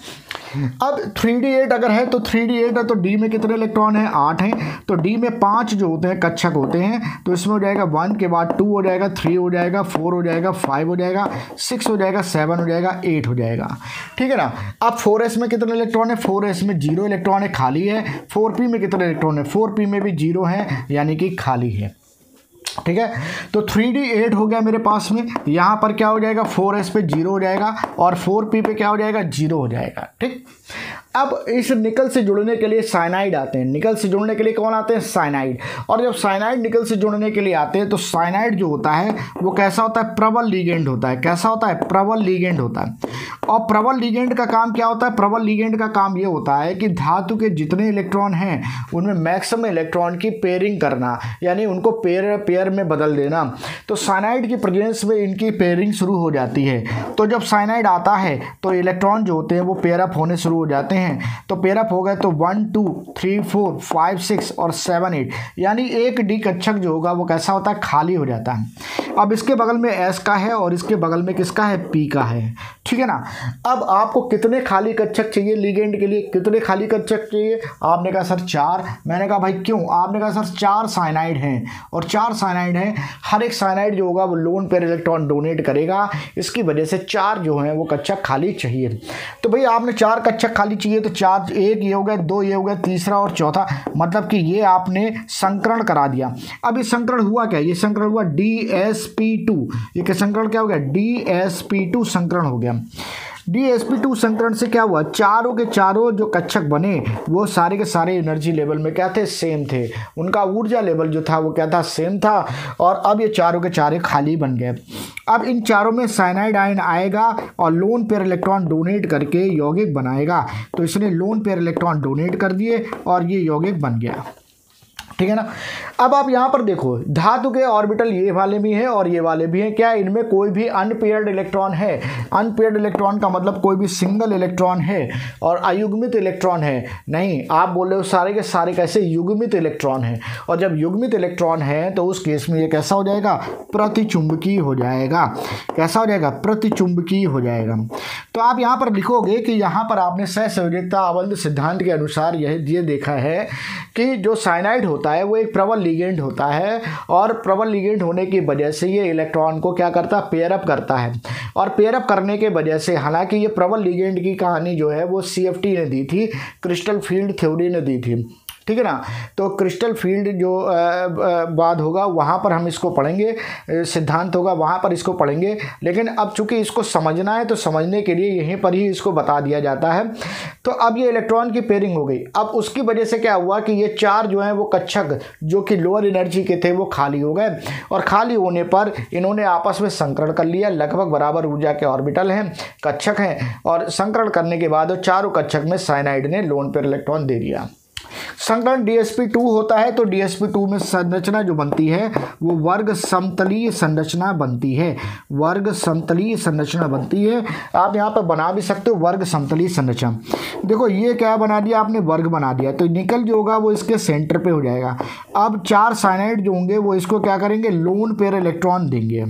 S2: अब थ्री डी एट अगर है तो थ्री डी एट है तो डी में कितने इलेक्ट्रॉन है? आठ हैं। तो डी में पाँच जो होते हैं, कक्षक होते हैं। तो इसमें हो जाएगा वन के बाद टू हो जाएगा थ्री हो जाएगा फोर हो जाएगा फाइव हो जाएगा सिक्स हो जाएगा सेवन हो जाएगा एट हो जाएगा। ठीक है ना? अब फोर एस में कितने इलेक्ट्रॉन है? फोर एस में ज़ीरो इलेक्ट्रॉन है, खाली है। फोर पी में कितने इलेक्ट्रॉन है? फोर पी में भी ज़ीरो है, यानी कि खाली है। ठीक है? तो थ्री डी एट हो गया मेरे पास में। यहाँ पर क्या हो जाएगा? फोर एस पे ज़ीरो हो जाएगा और फोर पी पे क्या हो जाएगा? ज़ीरो हो जाएगा। ठीक? अब इस निकल से जुड़ने के लिए साइनाइड आते हैं। निकल से जुड़ने के लिए कौन आते हैं? साइनाइड और जब साइनाइड निकल से जुड़ने के लिए आते हैं तो साइनाइड जो होता है, वो कैसा होता है? प्रबल लीगेंड होता है। कैसा होता है? प्रबल लीगेंड होता है। और प्रबल लीगेंड का काम क्या होता है? प्रबल लीगेंड का काम ये होता है कि धातु के जितने इलेक्ट्रॉन हैं, उनमें मैक्सिमम इलेक्ट्रॉन की पेयरिंग करना, यानी उनको पेयर पेयर में बदल देना। तो साइनाइड की प्रेजेंस में इनकी पेयरिंग शुरू हो जाती है। तो जब साइनाइड आता है तो इलेक्ट्रॉन जो होते हैं, वो पेयरअप होने शुरू हो जाते हैं। हैं। तो पेरअप हो गए तो one two three four five six और सेवन एट यानी एक डी कक्षक जो होगा वो कैसा होता है? खाली हो जाता है। अब इसके बगल में एस का है और इसके बगल में किसका है? पी का है। ठीक है ना? अब आपको कितने खाली कक्षक चाहिए? लीगेंड के लिए कितने खाली कक्षक चाहिए? आपने कहा, सर, चार। मैंने कहा, भाई, क्यों? आपने कहा, सर, चार साइनाइड हैं। और चार साइनाइड हैं, हर एक साइनाइड जो होगा वो लोन पर इलेक्ट्रॉन डोनेट करेगा। इसकी वजह से चार जो हैं वो कक्षक खाली चाहिए। तो भाई, आपने चार कक्षक खाली चाहिए तो चार, एक ये हो गया दो ये हो गया तीसरा और चौथा। मतलब कि ये आपने संकरण करा दिया। अब ये संकरण हुआ क्या? ये संकरण हुआ डी एस पी टू ये संकरण क्या हो गया? डी एस पी टू संकरण हो गया। डी एस पी टू संकरण से क्या हुआ? चारों के चारों जो कक्षक बने, वो सारे के सारे एनर्जी लेवल में क्या थे? सेम थे। उनका ऊर्जा लेवल जो था, वो क्या था? सेम था। और अब ये चारों के चारे खाली बन गए। अब इन चारों में साइनाइड आयन आएगा और लोन पेयर इलेक्ट्रॉन डोनेट करके यौगिक बनाएगा। तो इसने लोन पेयर इलेक्ट्रॉन डोनेट कर दिए और ये यौगिक बन गया। ठीक है ना? अब आप यहाँ पर देखो, धातु के ऑर्बिटल ये वाले भी हैं और ये वाले भी हैं। क्या इनमें कोई भी अनपेयर्ड इलेक्ट्रॉन है? अनपेयर्ड इलेक्ट्रॉन का मतलब कोई भी सिंगल इलेक्ट्रॉन है और अयुग्मित इलेक्ट्रॉन है। नहीं, आप बोल रहे हो सारे के सारे कैसे युग्मित इलेक्ट्रॉन है। और जब युग्मित इलेक्ट्रॉन है तो उस केस में ये कैसा हो जाएगा? प्रतिचुंबकीय हो जाएगा। कैसा हो जाएगा? प्रतिचुंबकीय हो जाएगा। तो आप यहाँ पर लिखोगे कि यहाँ पर आपने सहसंयोजकता अवंध सिद्धांत के अनुसार यह ये देखा है कि जो साइनाइड होता है, वो एक प्रबल लिगेंड होता है और प्रबल लिगेंड होने की वजह से ये इलेक्ट्रॉन को क्या करता है पेयरअप करता है। और पेयरअप करने के वजह से, हालाँकि ये प्रबल लिगेंड की कहानी जो है, वो CFT ने दी थी क्रिस्टल फ़ील्ड थ्योरी ने दी थी। ठीक है ना? तो क्रिस्टल फ़ील्ड जो बाद होगा, वहाँ पर हम इसको पढ़ेंगे सिद्धांत होगा, वहाँ पर इसको पढ़ेंगे। लेकिन अब चूँकि इसको समझना है तो समझने के लिए यहीं पर ही इसको बता दिया जाता है। तो अब ये इलेक्ट्रॉन की पेयरिंग हो गई। अब उसकी वजह से क्या हुआ कि ये चार जो हैं, वो कच्छक, जो कि लोअर एनर्जी के थे, वो खाली हो गए। और खाली होने पर इन्होंने आपस में संकरण कर लिया। लगभग बराबर ऊर्जा के ऑर्बिटल हैं, कच्छक हैं। और संकरण करने के बाद चारों कच्छक में साइनाइड ने लोन पर इलेक्ट्रॉन दे दिया। संकलन डीएसपी टू होता है तो डीएसपी टू में संरचना जो बनती है, वो वर्ग समतलीय संरचना बनती है। वर्ग समतलीय संरचना बनती है। आप यहाँ पर बना भी सकते हो वर्ग समतलीय संरचना। देखो, ये क्या बना दिया? आपने वर्ग बना दिया। तो निकल जो होगा, वो इसके सेंटर पे हो जाएगा। अब चार साइनाइड जो होंगे, वो इसको क्या करेंगे? लोन पेयर इलेक्ट्रॉन देंगे।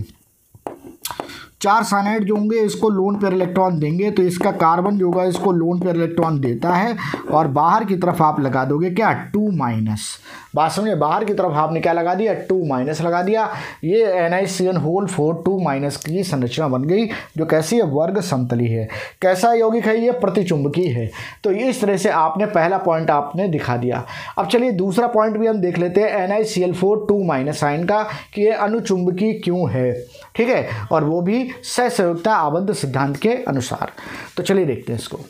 S2: चार साइनाइड जो होंगे इसको लोन पेयर इलेक्ट्रॉन देंगे तो इसका कार्बन जो होगा इसको लोन पेयर इलेक्ट्रॉन देता है और बाहर की तरफ़ आप लगा दोगे क्या? Two minus. बात समझे? बाहर की तरफ़ आपने क्या लगा दिया? टू माइनस लगा दिया। ये N I C N whole four two minus की संरचना बन गई, जो कैसी है? वर्ग समतली है। कैसा यौगिक है? ये प्रतिचुंबकी है। तो इस तरह से आपने पहला पॉइंट आपने दिखा दिया। अब चलिए दूसरा पॉइंट भी हम देख लेते हैं N I C L four two minus sign का, कि ये अनुचुंबकी क्यों है? ठीक है? और वो भी सहसंयोगता आबद्ध सिद्धांत के अनुसार। तो चलिए देखते हैं इसको।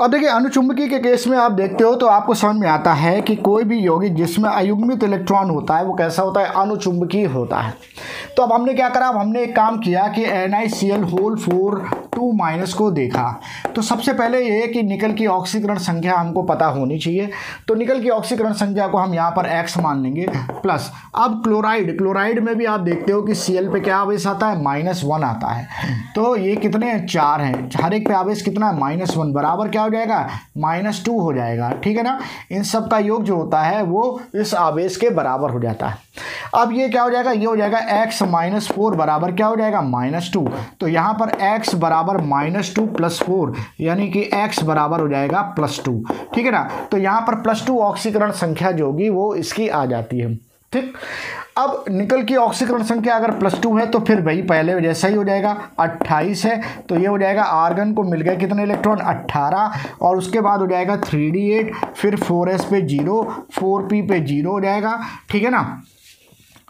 S2: अब देखिए अनुचुंबकी के केस में आप देखते हो तो आपको समझ में आता है कि कोई भी यौगिक जिसमें अयुग्मित इलेक्ट्रॉन होता है, वो कैसा होता है? अनुचुंबकीय होता है। तो अब हमने क्या करा? अब हमने एक काम किया कि N I C L whole four two minus को देखा तो सबसे पहले ये है कि निकल की ऑक्सीकरण संख्या हमको पता होनी चाहिए। तो निकल की ऑक्सीकरण संख्या को हम यहाँ पर एक्स मान लेंगे प्लस अब क्लोराइड क्लोराइड में भी आप देखते हो कि सी एल पे क्या आवेश आता है? माइनस वन आता है। तो ये कितने हैं? चार हैं। हर एक पे आवेश कितना है? माइनस वन बराबर क्या हो जाएगा? माइनस टू हो जाएगा। ठीक है ना? इन सब का योग जो होता है, वो इस आवेश के बराबर हो जाता है। अब ये क्या हो जाएगा? ये हो जाएगा एक्स माइनस फोर बराबर क्या हो जाएगा? माइनस टू तो यहाँ पर एक्स बराबर माइनस टू प्लस फोर, यानी कि एक्स बराबर हो जाएगा प्लस टू। ठीक है ना? तो यहाँ पर प्लस टू ऑक्सीकरण संख्या जो होगी, वो इसकी आ जाती है। ठीक? अब निकल की ऑक्सीकरण संख्या अगर प्लस टू है तो फिर वही पहले जैसा ही हो जाएगा। अट्ठाईस है तो ये हो जाएगा आर्गन को मिल गया कितने इलेक्ट्रॉन? अट्ठारह। और उसके बाद हो जाएगा थ्री डी एट, फिर फोर एस पे ज़ीरो, फोर पी पे ज़ीरो हो जाएगा। ठीक है ना?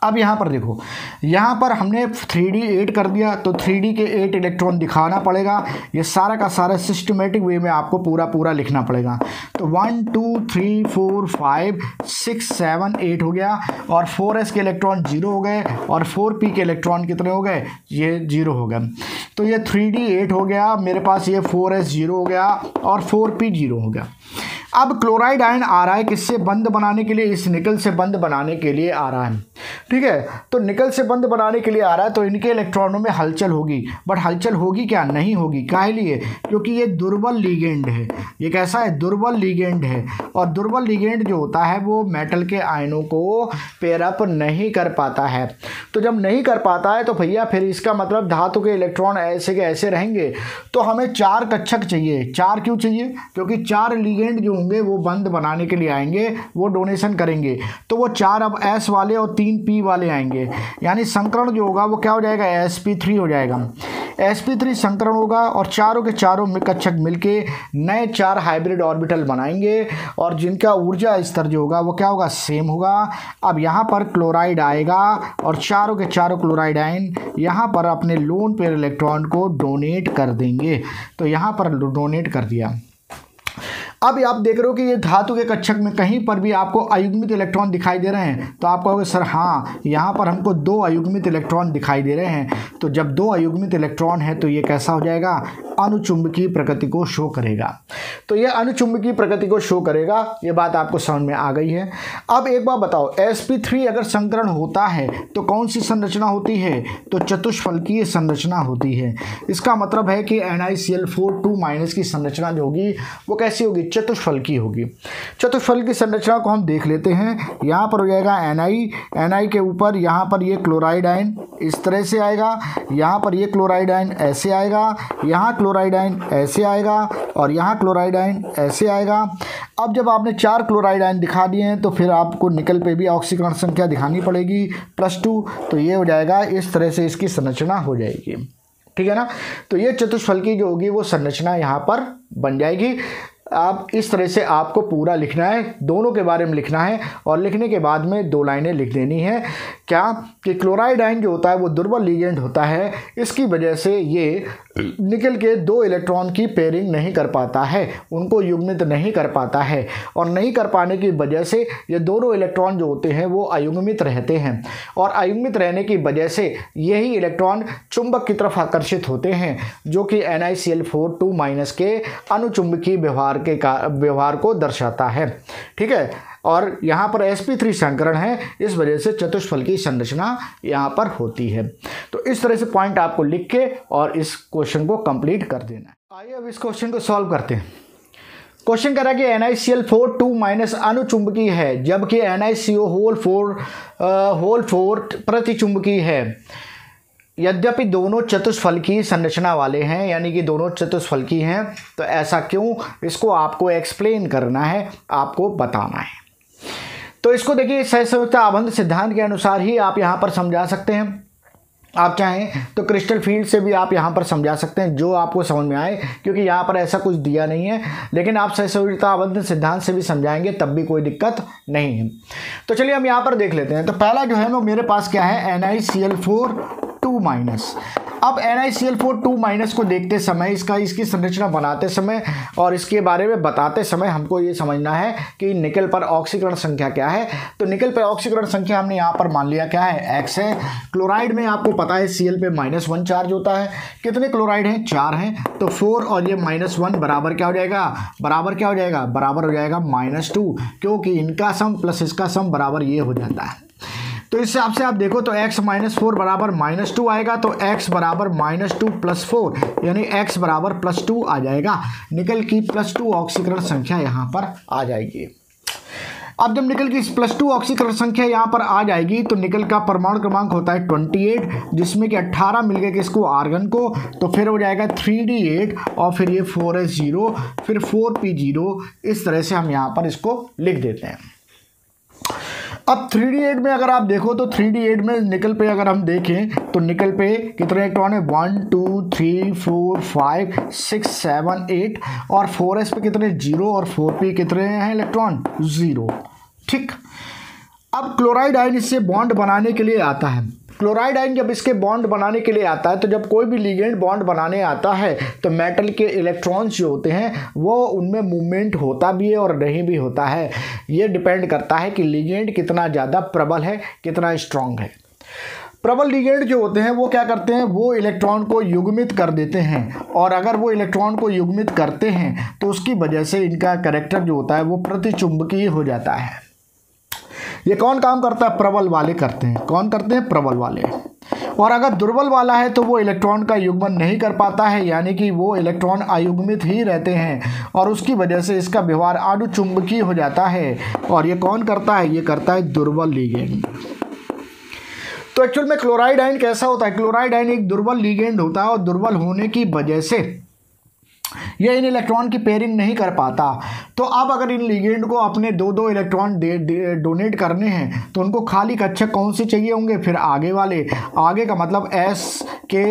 S2: अब यहाँ पर देखो, यहाँ पर हमने थ्री डी एट कर दिया तो थ्री डी के एट इलेक्ट्रॉन दिखाना पड़ेगा। ये सारा का सारा सिस्टमेटिक वे में आपको पूरा पूरा लिखना पड़ेगा। तो one two three four five six seven eight हो गया, और फोर एस के इलेक्ट्रॉन ज़ीरो हो गए, और फोर पी के इलेक्ट्रॉन कितने हो गए? ये ज़ीरो हो गए। तो ये थ्री डी एट हो गया, मेरे पास ये फोर एस ज़ीरो हो गया, और फोर पी ज़ीरो हो गया। अब क्लोराइड आयन आ रहा है किससे बंद बनाने के लिए? इस निकल से बंद बनाने के लिए आ रहा है। ठीक है? तो निकल से बंद बनाने के लिए आ रहा है तो इनके इलेक्ट्रॉनों में हलचल होगी। बट हलचल होगी क्या? नहीं होगी। काहे लिए? क्योंकि ये दुर्बल लीगेंड है। ये कैसा है? दुर्बल लीगेंड है। और दुर्बल लीगेंड जो होता है, वो मेटल के आयनों को पेयरअप नहीं कर पाता है। तो जब नहीं कर पाता है तो भैया फिर इसका मतलब धातु के इलेक्ट्रॉन ऐसे के ऐसे रहेंगे। तो हमें चार कच्छक चाहिए। चार क्यों चाहिए? क्योंकि चार लीगेंड जो होंगे, वो बंद बनाने के लिए आएँगे, वो डोनेशन करेंगे। तो वो चार अब एस वाले और तीन पी वाले आएँगे। यानी संकरण जो होगा, वो क्या हो जाएगा? एस पी थ्री हो जाएगा। एस पी थ्री संकरण होगा और चारों के चारों कच्छक मिलके नए चार हाइब्रिड ऑर्बिटल बनाएँगे और जिनका ऊर्जा स्तर जो होगा, वो क्या होगा? सेम होगा। अब यहाँ पर क्लोराइड आएगा और चारों के चारों क्लोराइड आइन यहाँ पर अपने लोन पेयर इलेक्ट्रॉन को डोनेट कर देंगे। तो यहाँ पर डोनेट कर दिया। अब आप देख रहे हो कि ये धातु के कक्षक में कहीं पर भी आपको अयुग्मित इलेक्ट्रॉन दिखाई दे रहे हैं। तो आप कहोगे, सर हाँ यहाँ पर हमको दो अयुग्मित इलेक्ट्रॉन दिखाई दे रहे हैं। तो जब दो अयुग्मित इलेक्ट्रॉन है तो ये कैसा हो जाएगा? अनुचुंबकीय प्रकृति को शो करेगा। तो ये अनुचुंबकीय प्रकृति को शो करेगा। ये बात आपको समझ में आ गई है। अब एक बार बताओ sp3 अगर संकरण होता है तो कौन सी संरचना होती है? तो चतुष्फलकीय संरचना होती है। इसका मतलब है कि NiCl4 2 माइनस की संरचना जो होगी, वो कैसी होगी? चतुष्फलकीय होगी। चतुष्फल की संरचना को हम देख लेते हैं। यहाँ पर हो जाएगा एन आई के ऊपर यहाँ पर ये क्लोराइड आयन इस तरह से आएगा। यहाँ पर ये क्लोराइड आयन ऐसे आएगा। यहाँ क्लोराइड आयन ऐसे आएगा और यहाँ क्लोराइड आयन ऐसे आएगा। अब जब आपने चार क्लोराइड आयन दिखा दिए हैं तो फिर आपको निकल पे भी ऑक्सीकरण संख्या दिखानी पड़ेगी। प्लस टू तो ये हो जाएगा। इस तरह से इसकी संरचना हो जाएगी। ठीक है ना? तो ये चतुष्फल की जो होगी, वो संरचना यहाँ पर बन जाएगी। आप इस तरह से आपको पूरा लिखना है, दोनों के बारे में लिखना है और लिखने के बाद में दो लाइनें लिख देनी है। क्या कि क्लोराइड आयन जो होता है वो दुर्बल लीजेंड होता है, इसकी वजह से ये निकल के दो इलेक्ट्रॉन की पेयरिंग नहीं कर पाता है। उनको युग्मित नहीं कर पाता है। और नहीं कर पाने की वजह से ये दोनों इलेक्ट्रॉन जो होते हैं, वो अयुग्मित रहते हैं। और अयुग्मित रहने की वजह से यही इलेक्ट्रॉन चुंबक की तरफ़ आकर्षित होते हैं, जो कि N I C L four two minus के अनुचुंबकीय व्यवहार के, व्यवहार को दर्शाता है। ठीक है? और यहाँ पर एस sp3 संकरण है, इस वजह से चतुष्फल की संरचना यहाँ पर होती है। तो इस तरह से पॉइंट आपको लिख के और इस क्वेश्चन को कंप्लीट कर देना आइए अब इस क्वेश्चन को सॉल्व करते हैं। क्वेश्चन कह रहा है कि N I C L four two minus अनुचुंबकीय है, जबकि N I C O whole four whole four प्रतिचुंबकीय है। यद्यपि दोनों चतुष्फल की संरचना वाले हैं, यानी कि दोनों चतुष्फलकी हैं तो ऐसा क्यों? इसको आपको एक्सप्लेन करना है, आपको बताना है। तो इसको देखिए सहसंयुक्ता आबंध सिद्धांत के अनुसार ही आप यहाँ पर समझा सकते हैं। आप चाहें तो क्रिस्टल फ़ील्ड से भी आप यहाँ पर समझा सकते हैं, जो आपको समझ में आए, क्योंकि यहाँ पर ऐसा कुछ दिया नहीं है। लेकिन आप आबंधन सिद्धांत से भी समझाएँगे, तब भी कोई दिक्कत नहीं है। तो चलिए हम यहाँ पर देख लेते हैं। तो पहला जो है वो मेरे पास क्या है? N I C L four two minus अब N I C L four two minus को देखते समय, इसका, इसकी संरचना बनाते समय और इसके बारे में बताते समय हमको ये समझना है कि निकल पर ऑक्सीकरण संख्या क्या है। तो निकल पर ऑक्सीकरण संख्या हमने यहाँ पर मान लिया क्या है? एक्स है। क्लोराइड में आपको पता है सी पे माइनस वन चार्ज होता है। कितने क्लोराइड हैं? चार हैं। तो फोर और ये माइनस वन बराबर क्या हो जाएगा? बराबर क्या हो जाएगा? बराबर हो जाएगा माइनस टू क्योंकि इनका सम प्लस इसका सम बराबर ये हो जाता है। तो इस हिसाब से आप देखो तो x माइनस फोर बराबर माइनस टू आएगा तो x बराबर माइनस टू प्लस फोर यानी x बराबर प्लस टू आ जाएगा। निकल की प्लस टू ऑक्सीकरण संख्या यहाँ पर आ जाएगी। अब जब निकल की प्लस टू ऑक्सीकरण संख्या यहाँ पर आ जाएगी तो निकल का परमाणु क्रमांक होता है ट्वेंटी एट जिसमें कि अट्ठारह मिल गए किसको आर्गन को तो फिर हो जाएगा थ्री डी एट और फिर ये फोर एस ज़ीरो फिर फोर पी ज़ीरो इस तरह से हम यहाँ पर इसको लिख देते हैं। अब थ्री डी एट में अगर आप देखो तो थ्री डी एट में निकल पे अगर हम देखें तो निकल पे कितने इलेक्ट्रॉन है? One two three four five six seven eight और फोर एस पे कितने? ज़ीरो और फोर पी कितने हैं? इलेक्ट्रॉन ज़ीरो ठीक। अब क्लोराइड आयन इससे बॉन्ड बनाने के लिए आता है। क्लोराइड आयन जब इसके बॉन्ड बनाने के लिए आता है तो जब कोई भी लिगेंड बॉन्ड बनाने आता है तो मेटल के इलेक्ट्रॉन्स जो होते हैं, वो उनमें मूवमेंट होता भी है और नहीं भी होता है। ये डिपेंड करता है कि लिगेंड कितना ज़्यादा प्रबल है, कितना स्ट्रांग है। प्रबल लिगेंड जो होते हैं, वो क्या करते हैं? वो इलेक्ट्रॉन को युग्मित कर देते हैं। और अगर वो इलेक्ट्रॉन को युग्मित करते हैं तो उसकी वजह से इनका करेक्टर जो होता है, वो प्रतिचुंबकीय हो जाता है। ये कौन काम करता है? प्रबल वाले करते हैं। कौन करते हैं? प्रबल वाले। और अगर दुर्बल वाला है तो वो इलेक्ट्रॉन का युग्मन नहीं कर पाता है, यानी कि वो इलेक्ट्रॉन अयुग्मित ही रहते हैं और उसकी वजह से इसका व्यवहार आडुचुंबकीय हो जाता है। और ये कौन करता है? ये करता है दुर्बल लीगेंड। तो एक्चुअल में क्लोराइड आइन कैसा होता है? क्लोराइड आइन एक दुर्बल लीगेंड होता है और दुर्बल होने की वजह से ये इन इलेक्ट्रॉन की पेयरिंग नहीं कर पाता। तो अब अगर इन लिगेंड को अपने दो दो इलेक्ट्रॉन दे, दे डोनेट करने हैं तो उनको खाली कक्षक कौन से चाहिए होंगे? फिर आगे वाले। आगे का मतलब एस के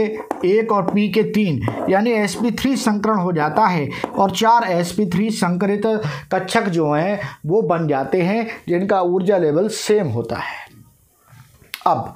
S2: एक और पी के तीन। यानी एस पी थ्री संकरण हो जाता है और चार एस पी थ्री संकरित कक्षक जो हैं वो बन जाते हैं जिनका ऊर्जा लेवल सेम होता है। अब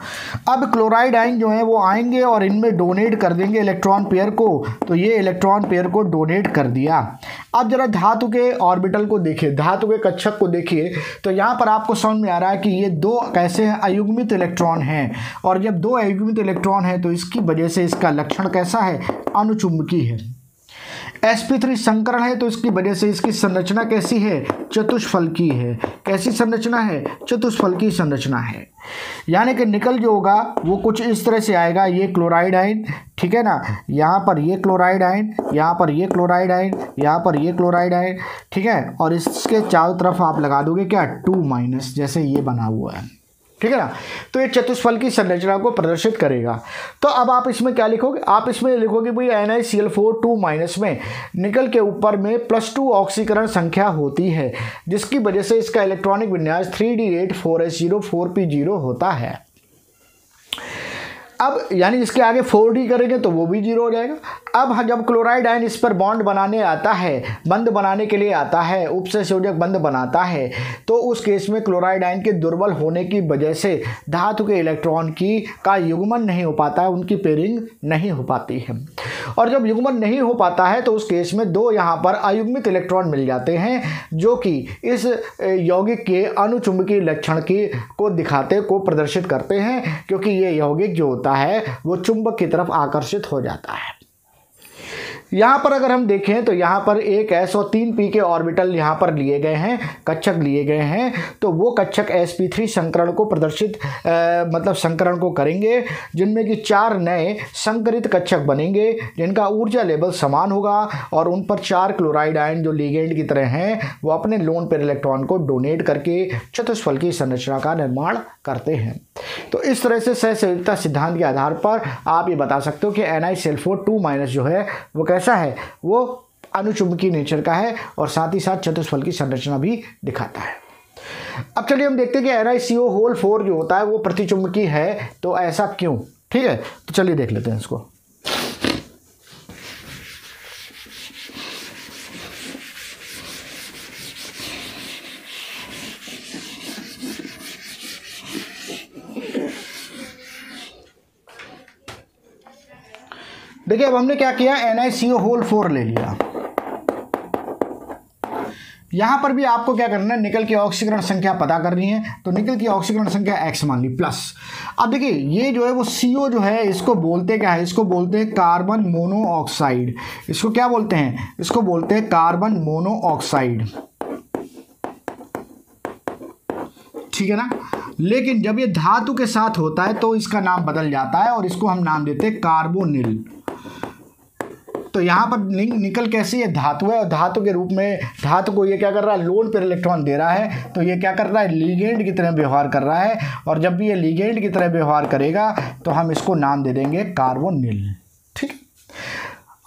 S2: अब क्लोराइड आइन जो है वो आएँगे और इनमें डोनेट कर देंगे इलेक्ट्रॉन पेयर को। तो ये इलेक्ट्रॉन पेयर को डोनेट कर दिया। अब जरा धातु के ऑर्बिटल को देखिए, धातु के कक्षक को देखिए। तो यहाँ पर आपको समझ में आ रहा है कि ये दो कैसे हैं, अयुग्मित इलेक्ट्रॉन हैं। और जब दो अयुग्मित इलेक्ट्रॉन हैं तो इसकी वजह से इसका लक्षण कैसा है? अनुचुंबकी है। Sp3 संकरण है तो इसकी वजह से इसकी संरचना कैसी है? चतुष्फल की है। कैसी संरचना है? चतुष्फल की संरचना है। यानी कि निकल जो होगा, वो कुछ इस तरह से आएगा, ये क्लोराइड आइन ठीक है ना? यहाँ पर ये क्लोराइड आइन यहाँ पर ये क्लोराइड आइन यहाँ पर ये क्लोराइड आइन ठीक है? और इसके चारों तरफ़ आप लगा दोगे क्या? टू माइनस जैसे ये बना हुआ है। ठीक है ना? तो ये चतुष्फल की संरचना को प्रदर्शित करेगा। तो अब आप इसमें क्या लिखोगे? आप इसमें लिखोगे भाई N I C L four two minus में निकल के ऊपर में प्लस टू ऑक्सीकरण संख्या होती है, जिसकी वजह से इसका इलेक्ट्रॉनिक विन्यास three d eight four s zero four p zero होता है। अब यानी इसके आगे फोर डी करेंगे तो वो भी ज़ीरो हो जाएगा। अब जब क्लोराइड आयन इस पर बॉन्ड बनाने आता है, बंद बनाने के लिए आता है, उपसंयोजक बंद बनाता है तो उस केस में क्लोराइड आयन के दुर्बल होने की वजह से धातु के इलेक्ट्रॉन की का युग्मन नहीं हो पाता है, उनकी पेयरिंग नहीं हो पाती है। और जब युग्मन नहीं हो पाता है तो उस केस में दो यहाँ पर अयुग्मित इलेक्ट्रॉन मिल जाते हैं, जो कि इस यौगिक के अनुचुंबकीय लक्षण की, को दिखाते, को प्रदर्शित करते हैं, क्योंकि ये यौगिक जो होता है वो चुंबक की तरफ़ आकर्षित हो जाता है। यहाँ पर अगर हम देखें तो यहाँ पर एक एस और तीन पी के ऑर्बिटल यहाँ पर लिए गए हैं कच्छक लिए गए हैं। तो वो कच्छक एस पी थ्री संकरण को प्रदर्शित आ, मतलब संकरण को करेंगे जिनमें कि चार नए संकरित कच्छक बनेंगे जिनका ऊर्जा लेवल समान होगा और उन पर चार क्लोराइड आयन जो लीगेंड की तरह हैं वो अपने लोन पर इलेक्ट्रॉन को डोनेट करके चतुष्फल की संरचना का निर्माण करते हैं। तो इस तरह से सहसंयोजकता सिद्धांत के आधार पर आप ये बता सकते हो कि एन आई सेल फोर टू माइनस जो है वो कैसा है, वो अनुचुंबकीय नेचर का है और साथ ही साथ चतुष्फल की संरचना भी दिखाता है। अब चलिए हम देखते हैं कि N I C O whole four जो होता है, वो प्रतिचुंबकीय है तो ऐसा क्यों? ठीक है तो चलिए देख लेते हैं इसको। देखिए, अब हमने क्या किया? N I C O whole four ले लिया। यहाँ पर भी आपको क्या करना है? निकल की ऑक्सीकरण संख्या पता करनी है। तो निकल की ऑक्सीकरण संख्या एक्स मान ली प्लस अब देखिए, ये जो है, वो सीओ जो है, इसको बोलते क्या है? इसको बोलते हैं कार्बन मोनो ऑक्साइड इसको क्या बोलते हैं? इसको बोलते हैं कार्बन मोनो ऑक्साइड ठीक है ना? लेकिन जब ये धातु के साथ होता है तो इसका नाम बदल जाता है और इसको हम नाम देते हैं कार्बोनिल तो यहाँ पर निकल कैसी है धातु है? और धातु के रूप में, धातु को ये क्या कर रहा है? लोन पर इलेक्ट्रॉन दे रहा है। तो ये क्या कर रहा है? लीगेंड की तरह व्यवहार कर रहा है। और जब भी ये लीगेंड की तरह व्यवहार करेगा तो हम इसको नाम दे देंगे कार्बोनिल।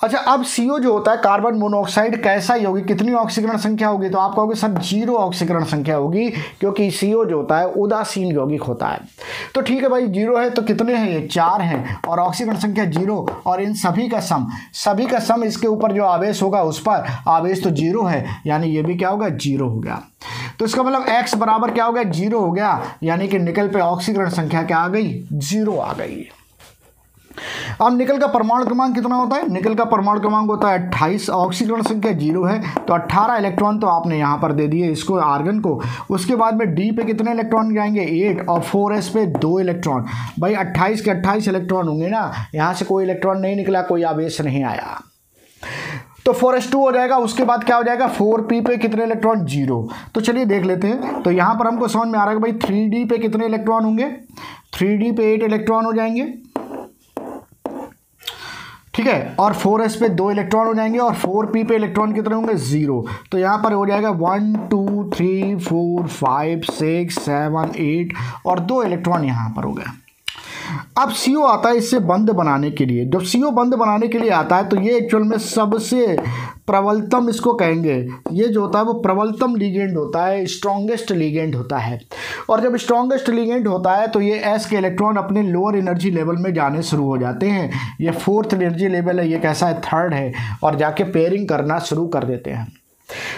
S2: अच्छा अब सीओ जो होता है कार्बन मोनोऑक्साइड कैसा ही होगी, कितनी ऑक्सीकरण संख्या होगी तो आप कहोगे, सर ज़ीरो ऑक्सीकरण संख्या होगी, क्योंकि सीओ जो होता है, उदासीन यौगिक होता है। तो ठीक है भाई ज़ीरो है तो कितने हैं ये? चार हैं, और ऑक्सीकरण संख्या ज़ीरो और इन सभी का सम सभी का सम इसके ऊपर जो आवेश होगा, उस पर आवेश तो ज़ीरो है, यानी ये भी क्या होगा? ज़ीरो हो गया। तो इसका मतलब एक्स बराबर क्या हो गया? ज़ीरो हो गया, यानी कि निकल पे ऑक्सीकरण संख्या क्या आ गई? ज़ीरो आ गई। अब निकल का परमाणु क्रमांक कितना होता है? निकल का परमाणु क्रमांक होता है अट्ठाईस, ऑक्सीकरण संख्या ज़ीरो है। तो अट्ठारह इलेक्ट्रॉन तो आपने यहाँ पर दे दिए इसको, आर्गन को। उसके बाद में डी पे कितने इलेक्ट्रॉन जाएँगे? एट और फोर एस पे दो इलेक्ट्रॉन। भाई, अट्ठाईस के अट्ठाईस इलेक्ट्रॉन होंगे ना। यहाँ से कोई इलेक्ट्रॉन नहीं निकला, कोई आवेश नहीं आया। तो फोर एस टू हो जाएगा, उसके बाद क्या हो जाएगा? फोर पी पे कितने इलेक्ट्रॉन? ज़ीरो। तो चलिए देख लेते हैं। तो यहाँ पर हमको समझ में आ रहा है भाई थ्री डी पे कितने इलेक्ट्रॉन होंगे? थ्री डी पे एट इलेक्ट्रॉन हो जाएँगे। ठीक है? और फोर एस पे दो इलेक्ट्रॉन हो जाएँगे और फोर पी पे इलेक्ट्रॉन कितने होंगे? ज़ीरो तो यहाँ पर हो जाएगा one two three four five six seven eight और दो इलेक्ट्रॉन यहाँ पर हो गया अब सीओ आता है इससे बंद बनाने के लिए। जब सीओ बंद बनाने के लिए आता है तो ये एक्चुअल में सबसे प्रबलतम इसको कहेंगे। ये जो होता है, वो प्रबलतम लीगेंड होता है स्ट्रॉन्गेस्ट लीगेंड होता है। और जब स्ट्रॉन्गेस्ट लीगेंड होता है तो ये एस के इलेक्ट्रॉन अपने लोअर एनर्जी लेवल में जाने शुरू हो जाते हैं। ये फोर्थ एनर्जी लेवल है, ये कैसा है? थर्ड है। और जाके पेयरिंग करना शुरू कर देते हैं।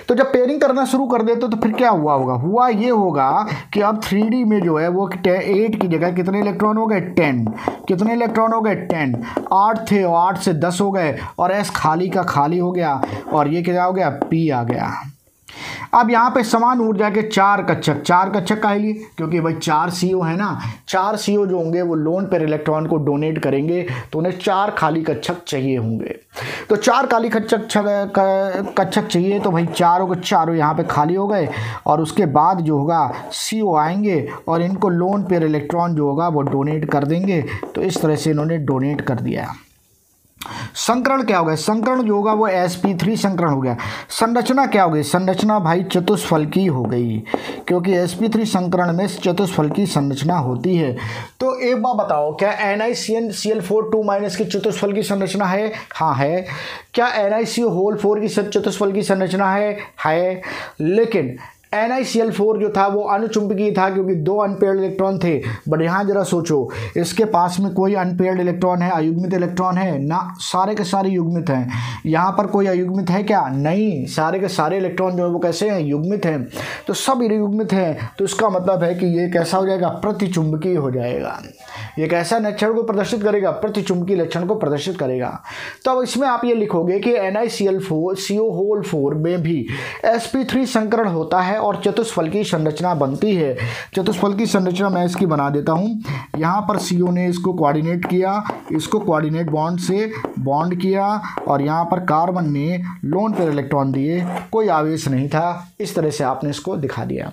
S2: तो जब पेयरिंग करना शुरू कर देते तो फिर क्या हुआ होगा? हुआ ये होगा कि अब थ्री में जो है वो एट की जगह कितने इलेक्ट्रॉन हो गए? टेन कितने इलेक्ट्रॉन हो गए? टेन आठ थे और आठ से दस हो गए और एस खाली का खाली हो गया और ये क्या हो गया? पी आ गया। अब यहाँ पे समान ऊर्जा के चार कच्छक चार कच्छक का लिए? क्योंकि भाई चार सीओ है ना, चार सीओ जो होंगे वो लोन पर इलेक्ट्रॉन को डोनेट करेंगे तो उन्हें चार खाली कच्छक चाहिए होंगे। तो चार खाली कच्छक कच्छक चाहिए तो भाई चारों के चारों यहाँ पे खाली हो गए, और उसके बाद जो होगा, सीओ आएँगे, और इनको लोन पर इलेक्ट्रॉन जो होगा वो डोनेट कर देंगे तो इस तरह से इन्होंने डोनेट कर दिया। संकरण क्या हो गया? संकरण जो होगा वो एस पी थ्री संकरण हो गया। संरचना क्या हो गई? संरचना भाई चतुष्फल की हो गई, क्योंकि एस पी थ्री संकरण में चतुष्फल की संरचना होती है। तो एक बार बताओ, क्या N I C N C L four two minus की चतुष्फल की संरचना है? हाँ है। क्या N I C whole four की चतुष्फल की संरचना है? है। लेकिन एन जो था, वो अनुचुंबकीय था क्योंकि दो अनपेयर्ड इलेक्ट्रॉन थे। बट यहाँ जरा सोचो, इसके पास में कोई अनपेयर्ड इलेक्ट्रॉन है, अयुग्मित इलेक्ट्रॉन है? ना, सारे के सारे युग्मित हैं। यहाँ पर कोई अयुग्मित है क्या? नहीं, सारे के सारे इलेक्ट्रॉन जो है, वो कैसे हैं? युग्मित हैं। तो सब युग्मित हैं। तो इसका मतलब है कि ये कैसा हो जाएगा? प्रतिचुंबकीय हो जाएगा। ये कैसा लक्षण को प्रदर्शित करेगा? प्रतिचुंबकीय लक्षण को प्रदर्शित करेगा। तो अब इसमें आप ये लिखोगे कि N I C L four C O whole four में भी एस पी थ्री संकरण होता है और चतुष्फल की संरचना बनती है। चतुष्फल की संरचना मैं इसकी बना देता हूँ। यहाँ पर सीओ ने इसको कोऑर्डिनेट किया। इसको कोऑर्डिनेट बॉन्ड से बॉन्ड किया और यहाँ पर कार्बन ने लोन पर इलेक्ट्रॉन दिए। कोई आवेश नहीं था। इस तरह से आपने इसको दिखा दिया।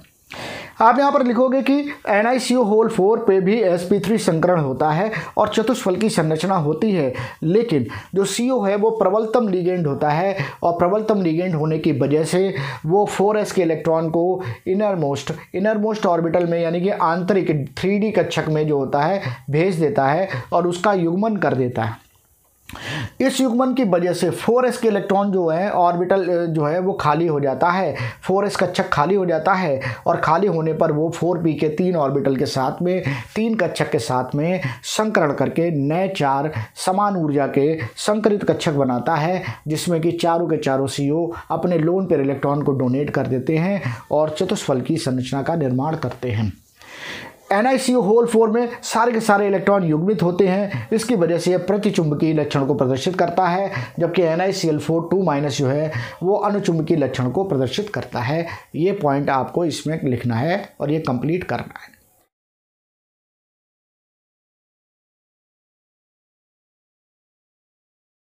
S2: आप यहाँ पर लिखोगे कि N I C O whole four पे भी एस पी थ्री संकरण होता है और चतुष्फल की संरचना होती है। लेकिन जो सी ओ है, वो प्रबलतम लीगेंड होता है और प्रबलतम लीगेंड होने की वजह से वो फोर एस के इलेक्ट्रॉन को innermost innermost orbital में, यानी कि आंतरिक थ्री डी कक्षक में जो होता है, भेज देता है और उसका युग्मन कर देता है। इस युग्मन की वजह से फोर एस के इलेक्ट्रॉन जो है, ऑर्बिटल जो है, वो खाली हो जाता है। फोर एस कक्षक खाली हो जाता है और खाली होने पर वो फोर पी के तीन ऑर्बिटल के साथ में, तीन कक्षक के साथ में संकरण करके नए चार समान ऊर्जा के संकरित कक्षक बनाता है, जिसमें कि चारों के चारों सीओ अपने लोन पर इलेक्ट्रॉन को डोनेट कर देते हैं और चतुष्फल की संरचना का निर्माण करते हैं। एन होल फोर में सारे के सारे इलेक्ट्रॉन युग्मित होते हैं। इसकी वजह से यह प्रतिचुंबकीय लक्षण को प्रदर्शित करता है, जबकि N I C L four two minus जो है, वो अनुचुंबकीय लक्षण को प्रदर्शित करता है। ये पॉइंट आपको इसमें लिखना है और ये कंप्लीट करना है।